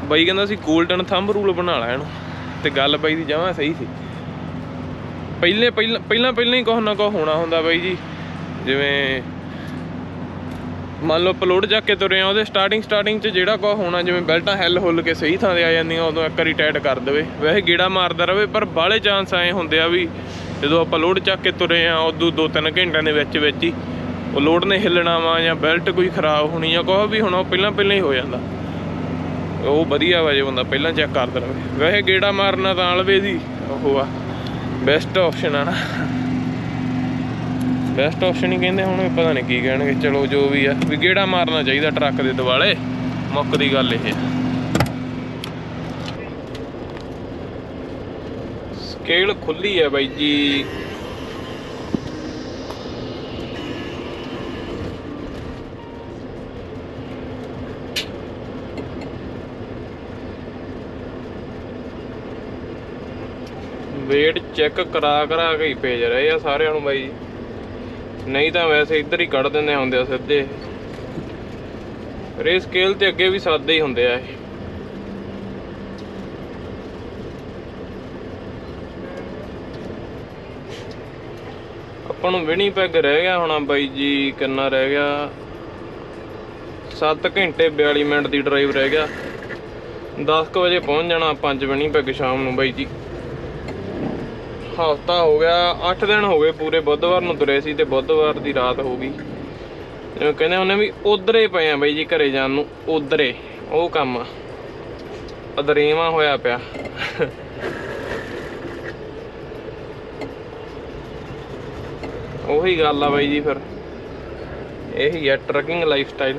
[SPEAKER 1] ਬਾਈ ਕਹਿੰਦਾ ਸੀ 골ਡਨ ਥੰਬ ਰੂਲ ਬਣਾ ਲਾ ਇਹਨੂੰ। ਤੇ ਗੱਲ ਬਾਈ ਦੀ ਜਮਾਂ ਸਹੀ ਸੀ। ਪਹਿਲੇ, ਪਹਿਲਾਂ ਪਹਿਲਾਂ ਪਹਿਲਾਂ ਹੀ ਕੁਛ ਨਾ ਕੁਛ ਹੋਣਾ ਹੁੰਦਾ ਬਾਈ ਜੀ। ਜਿਵੇਂ ਮੰਨ ਲਓ ਪਲੋਡ ਜਾ ਕੇ ਤੁਰੇ ਆ, ਉਹਦੇ ਸਟਾਰਟਿੰਗ ਸਟਾਰਟਿੰਗ 'ਚ ਜਿਹੜਾ ਕੁਛ ਹੋਣਾ, ਜਿਵੇਂ ਬੈਲਟਾਂ ਹੈਲ ਹੁੱਲ ਕੇ ਸਹੀ ਥਾਂ ਤੇ ਆ ਜਾਂਦੀਆਂ, ਉਦੋਂ ਇੱਕ ਵਾਰੀ ਟਾਈਟ ਕਰ ਦੇਵੇ। ਵੈਸੇ ਗੇੜਾ ਮਾਰਦਾ ਰਵੇ, ਪਰ ਬਾਹਲੇ ਚਾਂਸ ਆਏ ਹੁੰਦੇ ਆ ਵੀ ਜਦੋਂ ਆਪਾਂ ਲੋਡ ਚੱਕ ਕੇ ਤੁਰੇ ਆ, ਉਦੋਂ ਦੋ ਤਿੰਨ ਘੰਟਿਆਂ ਦੇ ਵਿੱਚ ਵਿੱਚ ਹੀ ਉਹ ਲੋਡ ਨੇ ਹਿੱਲਣਾ ਵਾ ਜਾਂ ਬੈਲਟ ਕੋਈ ਖਰਾਬ ਹੋਣੀ ਜਾਂ ਕੁਛ ਵੀ ਹੋਣਾ ਉਹ ਪਹਿਲਾਂ ਪਹਿਲਾਂ ਹੀ ਹੋ ਜਾਂਦਾ। ਉਹ ਵਧੀਆ ਵਾ ਜੇ ਬੰਦਾ ਪਹਿਲਾਂ ਚੈੱਕ ਕਰਦਾ ਰਵੇ ਵੈਸੇ ਗੇੜਾ ਮਾਰਨਾ ਤਾਂ ਆਲਵੇ ਦੀ ਉਹ ਆ। ਬੈਸਟ ਆਪਸ਼ਨ ਆ ਨਾ। ਬੈਸਟ ਆਪਸ਼ਨ ਹੀ ਕਹਿੰਦੇ ਹੁਣ ਪਤਾ ਨਹੀਂ ਕੀ ਕਹਿਣਗੇ। ਚਲੋ ਜੋ ਵੀ ਆ। ਵੀ ਗੇੜਾ ਮਾਰਨਾ ਚਾਹੀਦਾ ਟਰੱਕ ਦੇ ਦਿਵਾਲੇ ਮੁੱਕ ਦੀ ਗੱਲ ਇਹ। ਆ ਸਕੇਲ ਖੁੱਲੀ ਹੈ ਬਾਈ ਜੀ। ਵੇਟ ਚੈੱਕ ਕਰਾ ਕਰਾ ਕੇ ਹੀ ਭੇਜ ਰਹੇ ਆ ਸਾਰਿਆਂ ਨੂੰ ਬਾਈ। ਨਹੀਂ ਤਾਂ ਵੈਸੇ ਇੱਧਰ ਹੀ ਕੱਢ ਦਿੰਦੇ ਹੁੰਦੇ ਆ ਸਿੱਧੇ। ਰੇ ਸਕੇਲ ਤੇ ਅੱਗੇ ਵੀ ਸਾਦੇ ਹੀ ਹੁੰਦੇ ਆ ਇਹ। ਆਪਾਂ ਨੂੰ ਵਿਨੀਪੈਗ ਰਹਿ ਗਿਆ ਹੋਣਾ ਬਾਈ ਜੀ, ਕਿੰਨਾ ਰਹਿ ਗਿਆ? 7 ਘੰਟੇ 42 ਮਿੰਟ ਦੀ ਡਰਾਈਵ ਰਹਿ ਗਿਆ। 10 ਵਜੇ ਪਹੁੰਚ ਜਾਣਾ 5 ਵਿਨੀਪੈਗ ਸ਼ਾਮ ਨੂੰ ਬਾਈ ਜੀ। ਹਫਤਾ ਹੋ ਗਿਆ 8 ਦਿਨ ਹੋ ਗਏ ਪੂਰੇ ਬੁੱਧਵਾਰ ਨੂੰ ਤੁਰੇ ਸੀ ਤੇ ਬੁੱਧਵਾਰ ਦੀ ਰਾਤ ਹੋ ਗਈ। ਜਿਵੇਂ ਕਹਿੰਦੇ ਉਹਨੇ ਵੀ ਉਧਰੇ ਪਏ ਆ ਬਾਈ ਜੀ ਘਰੇ ਜਾਣ ਨੂੰ, ਉਧਰੇ, ਉਹ ਕੰਮ। ਅਦਰੇਵਾ ਹੋਇਆ ਪਿਆ। ਉਹੀ ਗੱਲ ਆ ਬਾਈ ਜੀ ਫਿਰ। ਇਹੀ ਆ ਟਰਕਿੰਗ ਲਾਈਫ ਸਟਾਈਲ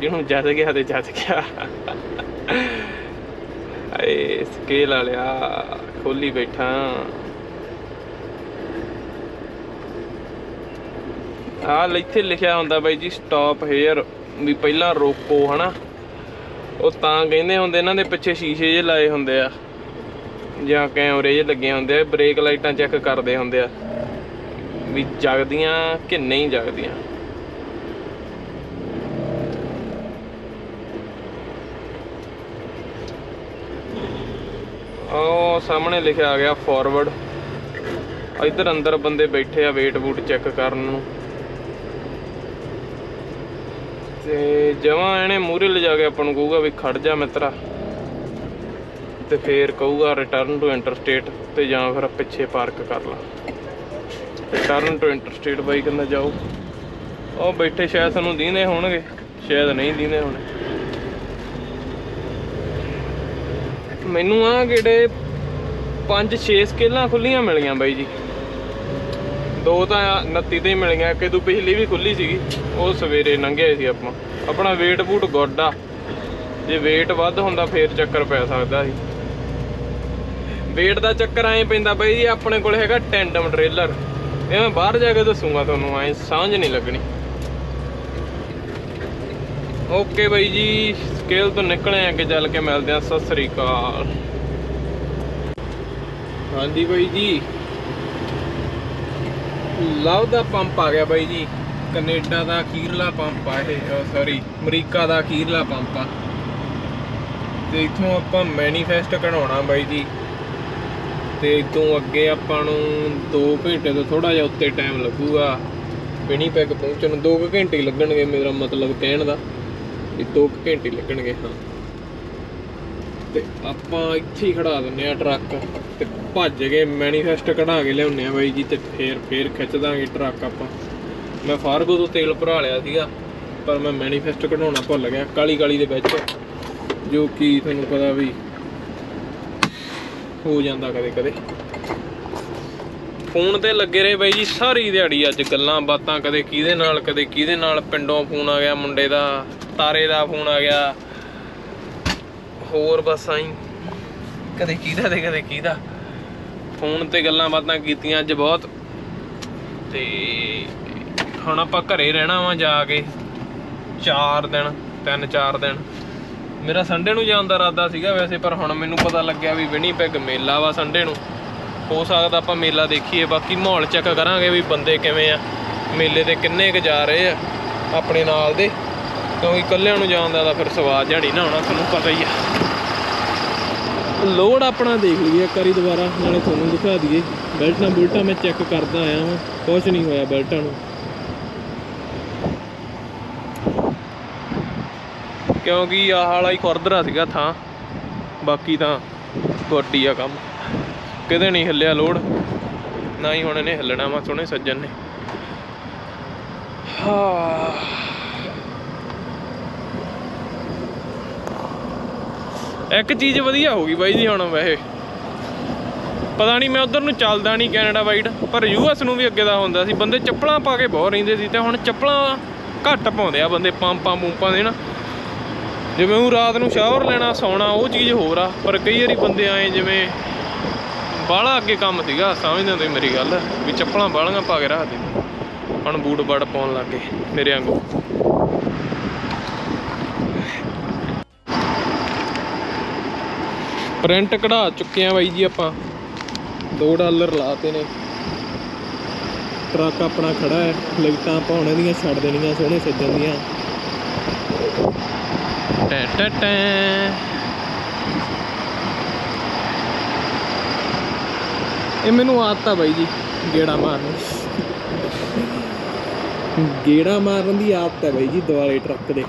[SPEAKER 1] ਜਿਹਨੂੰ ਜੱਜ ਗਿਆ ਤੇ ਜੱਜ ਗਿਆ। ਆਏ ਸਕੇਲ ਵਾਲਿਆ, ਖੋਲੀ ਬੈਠਾ। ਆ ਇੱਥੇ ਲਿਖਿਆ ਹੁੰਦਾ ਬਾਈ ਜੀ ਸਟਾਪ ਹੇਅਰ ਵੀ ਪਹਿਲਾਂ ਰੋਕੋ, ਹਨਾ। ਉਹ ਤਾਂ ਕਹਿੰਦੇ ਹੁੰਦੇ, ਇਹਨਾਂ ਦੇ ਪਿੱਛੇ ਸ਼ੀਸ਼ੇ ਜੇ ਲਾਏ ਹੁੰਦੇ ਆ। ਜਾਂ ਕੈਮਰੇ ਜੇ ਲੱਗੇ ਹੁੰਦੇ ਆ ਬ੍ਰੇਕ ਲਾਈਟਾਂ ਚੈੱਕ ਕਰਦੇ ਹੁੰਦੇ ਆ। ਵੀ ਜਗਦੀਆਂ ਕਿ ਨਹੀਂ ਜਗਦੀਆਂ? ਉਹ ਸਾਹਮਣੇ ਲਿਖਿਆ ਆ ਗਿਆ ਫਾਰਵਰਡ ਇੱਧਰ ਅੰਦਰ ਬੰਦੇ ਬੈਠੇ ਆ ਵੇਟ ਬੂਟ ਚੈੱਕ ਕਰਨ ਨੂੰ। ਤੇ ਜਮਾ ਇਹਨੇ ਮੂਰੇ ਲਿਜਾ ਕੇ ਆਪਾਂ ਨੂੰ ਕਹੂਗਾ ਵੀ ਖੜ ਜਾ ਮਿੱਤਰਾ। ਤੇ ਫੇਰ ਕਹੂਗਾ ਰਿਟਰਨ ਟੂ ਇੰਟਰਸਟੇਟ ਤੇ ਜਾਂ ਫਿਰ ਪਿੱਛੇ ਪਾਰਕ ਕਰ ਲਾ। ਰਿਟਰਨ ਟੂ ਇੰਟਰਸਟੇਟ ਬਾਈ ਕਹਿੰਦਾ ਜਾਓ ਉਹ ਬੈਠੇ ਸ਼ਾਇਦ ਸਾਨੂੰ ਦੀਂਦੇ ਹੋਣਗੇ, ਸ਼ਾਇਦ ਨਹੀਂ ਦੀਂਦੇ ਹੋਣੇ। ਮੈਨੂੰ ਆ ਕਿਹੜੇ 5-6 ਸਕੇਲਾਂ ਖੁੱਲੀਆਂ ਮਿਲੀਆਂ ਬਾਈ ਜੀ। ਦੋ ਤਾਂ 29 ਤੇ ਹੀ ਮਿਲੀਆਂ ਕਿ ਤੂੰ ਪਿਛਲੀ ਵੀ ਖੁੱਲੀ ਸੀਗੀ। ਉਹ ਸਵੇਰੇ ਲੰਘਿਆ ਸੀ ਆਪਾਂ। ਆਪਣਾ weight ਬੂਟ ਗੁੱਡ ਆ। ਜੇ weight ਵੱਧ ਹੁੰਦਾ ਫੇਰ ਚੱਕਰ ਪੈ ਸਕਦਾ ਸੀ। weight ਦਾ ਚੱਕਰ ਐਂ ਪੈਂਦਾ ਬਾਈ ਜੀ, ਆਪਣੇ ਕੋਲ ਹੈਗਾ ਟੈਂਡਮ ਟ੍ਰੇਲਰ ਇਹ ਮੈਂ ਬਾਹਰ ਜਾ ਕੇ ਦੱਸੂਗਾ ਤੁਹਾਨੂੰ, ਐਂ ਸਮਝ ਨਹੀਂ ਲੱਗਣੀ। ਓਕੇ ਬਾਈ ਜੀ ਸਕੇਲ ਤੋਂ ਨਿਕਲੇ ਅੱਗੇ ਚੱਲ ਕੇ ਮਿਲਦੇ ਆ, ਸਤਿ ਸ੍ਰੀ ਅਕਾਲ। ਹਾਂਜੀ ਬਾਈ ਜੀ। ਲਵ ਦਾ ਪੰਪ ਆ ਗਿਆ ਬਾਈ ਜੀ, ਕੈਨੇਡਾ ਦਾ ਅਖੀਰਲਾ ਪੰਪ ਆ ਇਹ ਸੌਰੀ ਅਮਰੀਕਾ ਦਾ ਅਖੀਰਲਾ ਪੰਪ ਆ। ਤੇ ਇਥੋਂ ਆਪਾਂ ਮੈਨੀਫੈਸਟ ਕਢਾਉਣਾ ਬਾਈ ਜੀ। ਤੇ ਇਤੋਂ ਅੱਗੇ ਆਪਾਂ ਨੂੰ 2 ਘੰਟੇ ਤੋਂ ਥੋੜਾ ਜਿਹਾ ਉੱਤੇ ਟਾਈਮ ਲੱਗੂਗਾ। ਵਿਨੀਪੈਗ ਪਹੁੰਚਣ ਨੂੰ 2 ਘੰਟੇ ਲੱਗਣਗੇ ਮੇਰਾ ਮਤਲਬ ਕਹਿਣ ਦਾ। ਵੀ 2 ਘੰਟੇ ਲੱਗਣਗੇ, ਹਾਂ। ਤੇ ਆਪਾਂ ਇੱਥੇ ਹੀ ਖੜਾ ਦਿੰਨੇ ਆ ਟਰੱਕ। ਤੇ ਭੱਜ ਕੇ ਮੈਨੀਫੈਸਟ ਕਢਾ ਕੇ ਲਿਆਉਨੇ ਆ ਬਾਈ ਜੀ ਤੇ ਫੇਰ ਫੇਰ ਖਿੱਚ ਦਾਂਗੇ ਟਰੱਕ ਆਪਾਂ। ਮੈਂ ਫਾਰਗੋ ਤੋਂ ਤੇਲ ਭਰਾ ਲਿਆ ਸੀਗਾ, ਪਰ ਮੈਂ ਮੈਨੀਫੈਸਟ ਕਢਾਉਣਾ ਭੁੱਲ ਗਿਆ ਕਾਲੀ ਕਾਲੀ ਦੇ ਵਿੱਚ। ਜੋ ਕਿ ਤੁਹਾਨੂੰ ਪਤਾ ਵੀ ਹੋ ਜਾਂਦਾ ਕਦੇ ਕਦੇ। ਫੋਨ ਤੇ ਲੱਗੇ ਰਹੇ ਬਾਈ ਜੀ ਸਾਰੀ ਦਿਹਾੜੀ ਅੱਜ ਗੱਲਾਂ ਬਾਤਾਂ, ਕਦੇ ਕਿਹਦੇ ਨਾਲ, ਕਦੇ ਕਿਹਦੇ ਨਾਲ ਪਿੰਡੋਂ ਫੋਨ ਆ ਗਿਆ, ਮੁੰਡੇ ਦਾ, ਤਾਰੇ ਦਾ ਫੋਨ ਆ ਗਿਆ। ਹੋਰ ਬਸ ਆਈ। ਕਦੇ ਕਿਹਦਾ ਤੇ ਕਦੇ ਕਿਹਦਾ। ਫੋਨ ਤੇ ਗੱਲਾਂ ਬਾਤਾਂ ਕੀਤੀਆਂ ਅੱਜ ਬਹੁਤ। ਤੇ ਹੁਣ ਆਪਾਂ ਘਰੇ ਰਹਿਣਾ ਵਾ ਜਾ ਕੇ। 4 ਦਿਨ 3-4 ਦਿਨ। ਮੇਰਾ ਸੰਡੇ ਨੂੰ ਜਾਣ ਦਾ ਇਰਾਦਾ ਸੀਗਾ ਵੈਸੇ, ਪਰ ਹੁਣ ਮੈਨੂੰ ਪਤਾ ਲੱਗਿਆ ਵੀ ਵਿਨੀਪੈਗ ਮੇਲਾ ਵਾ ਸੰਡੇ ਨੂੰ। ਹੋ ਸਕਦਾ ਆਪਾਂ ਮੇਲਾ ਦੇਖੀਏ, ਬਾਕੀ ਮਾਹੌਲ ਚੈੱਕ ਕਰਾਂਗੇ ਵੀ ਬੰਦੇ ਕਿਵੇਂ ਆ, ਮੇਲੇ ਤੇ ਕਿੰਨੇ ਕੁ ਜਾ ਰਹੇ ਆ ਆਪਣੇ ਨਾਲ ਦੇ। ਕਿਉਂਕਿ ਇਕੱਲਿਆਂ ਨੂੰ ਜਾਣ ਦਾ ਤਾਂ ਫਿਰ ਸਵਾਦ ਝਾੜੀ ਨਾ ਹੋਣਾ, ਤੁਹਾਨੂੰ ਪਤਾ ਹੀ ਆ। ਲੋਡ ਆਪਣਾ ਦੇਖ ਲਈਏ ਇੱਕ ਵਾਰੀ ਦੁਬਾਰਾ, ਨਾਲੇ ਤੁਹਾਨੂੰ ਦਿਖਾ ਦਈਏ। ਬੈਲਟਾਂ ਬੁਲਟਾਂ ਮੈਂ ਚੈੱਕ ਕਰਦਾ ਆਇਆ ਹਾਂ ਕੁਝ ਨਹੀਂ ਹੋਇਆ ਬੈਲਟਾਂ ਨੂੰ। ਕਿਉਂਕਿ ਆਹ ਵਾਲਾ ਹੀ ਖੁਰਦਰਾ ਸੀਗਾ ਥਾਂ। ਬਾਕੀ ਤਾਂ ਗੋਡੀ ਆ ਕੰਮ। ਕਿਤੇ ਨਹੀਂ ਹਿੱਲਿਆ ਲੋਡ। ਨਾ ਹੀ ਹੁਣ ਇਹਨੇ ਹਿੱਲਣਾ ਵਾ ਸੋਹਣੇ ਸੱਜਣ ਨੇ। ਇੱਕ ਚੀਜ਼ ਵਧੀਆ ਹੋ ਗਈ ਬਾਈ ਜੀ ਹੁਣ ਵੈਸੇ। ਪਤਾ ਨਹੀਂ ਮੈਂ ਉਧਰ ਨੂੰ ਚੱਲਦਾ ਨਹੀਂ ਕੈਨੇਡਾ ਵਾਈਡ, ਪਰ ਯੂਐਸ ਨੂੰ ਵੀ ਅੱਗੇ ਦਾ ਹੁੰਦਾ ਸੀ। ਬੰਦੇ ਚੱਪਲਾਂ ਪਾ ਕੇ ਬਹੁਤ ਰਹਿੰਦੇ ਸੀ ਤੇ ਹੁਣ ਚੱਪਲਾਂ ਘੱਟ ਪਾਉਂਦੇ ਆ ਬੰਦੇ ਪੰਪਾਂ ਪੰਪਾਂ ਦੇ ਨਾ। ਜਿਵੇਂ ਉਹ ਰਾਤ ਨੂੰ ਸ਼ਾਵਰ ਲੈਣਾ ਸੌਣਾ, ਉਹ ਚੀਜ਼ ਹੋਰ ਆ, ਪਰ ਕਈ ਵਾਰੀ ਬੰਦੇ ਆਏ ਜਿਵੇਂ ਬਾਹਲਾ ਅੱਗੇ ਕੰਮ ਸੀਗਾ, ਸਮਝਦੇ ਹੋ ਮੇਰੀ ਗੱਲ, ਵੀ ਚੱਪਲਾਂ ਬਾਹਲੀਆਂ ਪਾ ਕੇ ਰੱਖਦੇ ਹੁਣ ਬੂਟ ਬੜ ਪਾਉਣ ਲੱਗੇ ਮੇਰੇ ਵਾਂਗੂ। ਪ੍ਰਿੰਟ ਕਢਾ ਚੁੱਕੇ ਆ ਬਾਈ ਜੀ ਆਪਾਂ। 2 ਡਾਲਰ ਲਾਤੇ ਨੇ। ਟਰੱਕ ਆਪਣਾ ਖੜਾ ਹੈ, ਲਾਈਟਾਂ ਆਪਾਂ ਦੀਆਂ, ਛੱਡ ਦੇਣੀਆਂ, ਸੋਹਣੇ ਸੱਜਣ ਦੀਆਂ। ਟੈ ਟੈ ਟੈ। ਇਹ ਮੈਨੂੰ ਆਦਤ ਆ ਬਾਈ ਜੀ, ਗੇੜਾ ਮਾਰਨ ਗੇੜਾ ਮਾਰਨ ਦੀ ਆਦਤ ਹੈ ਬਾਈ ਜੀ, ਦੁਆਲੇ ਟਰੱਕ ਦੇ।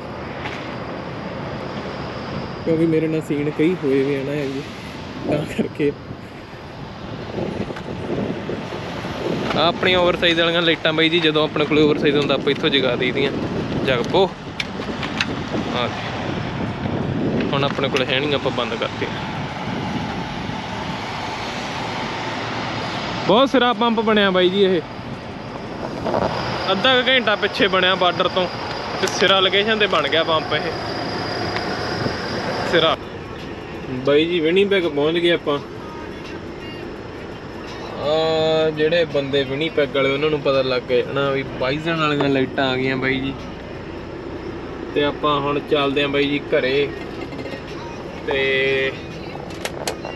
[SPEAKER 1] ਕਿਉਂਕਿ ਮੇਰੇ ਨਾਲ ਸੀਨ ਕਈ ਹੋਏ ਵੀ ਆ ਨਾ ਜੀ ਤਾਂ ਕਰਕੇ। ਆਪਣੀ ਓਵਰਸਾਈਜ਼ ਵਾਲੀਆਂ ਲਾਈਟਾਂ ਬਾਈ ਜੀ, ਜਦੋਂ ਆਪਣੇ ਕੋਲ ਓਵਰਸਾਈਜ਼ ਹੁੰਦਾ, ਆਪਾਂ ਇੱਥੋਂ ਜਗਾ ਦਈਦੀਆਂ। ਜਗਪੋ ਆ ਹੁਣ ਆਪਣੇ ਕੋਲ ਹੈ ਨਹੀਂ, ਆਪਾਂ ਬੰਦ ਕਰਤੇ। ਬਹੁਤ ਸਿਰਾ ਪੰਪ ਬਣਿਆ ਬਾਈ ਜੀ ਇਹ। ਅੱਧਾ ਕੁ ਘੰਟਾ ਪਿੱਛੇ ਬਣਿਆ ਬਾਰਡਰ ਤੋਂ। ਤੇ ਸਿਰਾ ਲੋਕੇਸ਼ਨ ਤੇ ਬਣ ਗਿਆ ਪੰਪ ਇਹ। ਸਿਰਾ। ਬਾਈ ਜੀ ਵਿਨੀਪੈਗ ਪਹੁੰਚ ਗਏ ਆਪਾਂ। ਆ ਜਿਹੜੇ ਬੰਦੇ ਵਿਨੀਪੈਗ ਵਾਲੇ, ਉਹਨਾਂ ਨੂੰ ਪਤਾ ਲੱਗ ਗਿਆ ਨਾ ਵੀ ਬਾਈਜ਼ਨ ਵਾਲੀਆਂ ਲਾਈਟਾਂ ਆ ਗਈਆਂ ਬਾਈ ਜੀ। ਤੇ ਆਪਾਂ ਹੁਣ ਚੱਲਦੇ ਆਂ ਬਾਈ ਜੀ ਘਰੇ। ਤੇ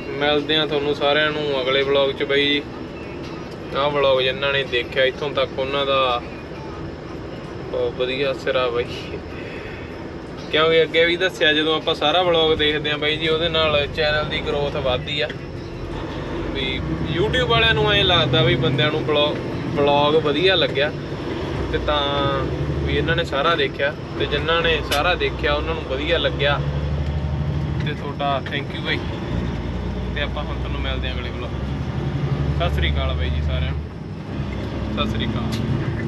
[SPEAKER 1] ਮਿਲਦੇ ਆਂ ਤੁਹਾਨੂੰ ਸਾਰਿਆਂ ਨੂੰ ਅਗਲੇ ਵਲੌਗ 'ਚ ਬਾਈ। ਜੀ ਆਹ ਵਲੌਗ ਜਿਨ੍ਹਾਂ ਨੇ ਦੇਖਿਆ, ਇੱਥੋਂ ਤੱਕ ਉਹਨਾਂ ਦਾ ਬਹੁਤ ਵਧੀਆ ਸਿਰਾ ਬਾਈ। ਕਿਉਂਕਿ ਅੱਗੇ ਵੀ ਦੱਸਿਆ, ਜਦੋਂ ਆਪਾਂ ਸਾਰਾ ਵਲੌਗ ਦੇਖਦੇ ਆਂ ਬਾਈ ਜੀ, ਉਹਦੇ ਨਾਲ ਚੈਨਲ ਦੀ ਗਰੋਥ ਵੱਧਦੀ ਆ। ਵੀ YouTube ਵਾਲਿਆਂ ਨੂੰ ਐਂ ਲੱਗਦਾ ਵੀ ਬੰਦਿਆਂ ਨੂੰ ਵਲੌਗ ਵਧੀਆ ਲੱਗਿਆ। ਤੇ ਤਾਂ ਵੀ ਇਹਨਾਂ ਨੇ ਸਾਰਾ ਦੇਖਿਆ, ਤੇ ਜਿਨ੍ਹਾਂ ਨੇ ਸਾਰਾ ਦੇਖਿਆ, ਉਹਨਾਂ ਨੂੰ ਵਧੀਆ ਲੱਗਿਆ। ਤੇ ਤੁਹਾਡਾ ਥੈਂਕ ਯੂ ਬਾਈ। ਤੇ ਆਪਾਂ ਹੁਣ ਤੁਹਾਨੂੰ ਮਿਲਦੇ ਆਂ ਅਗਲੇ ਵਲੌਗ ਸਤਿ ਸ੍ਰੀ ਅਕਾਲ ਬਾਈ ਜੀ ਸਾਰਿਆਂ ਨੂੰ। ਸਤਿ ਸ੍ਰੀ ਅਕਾਲ।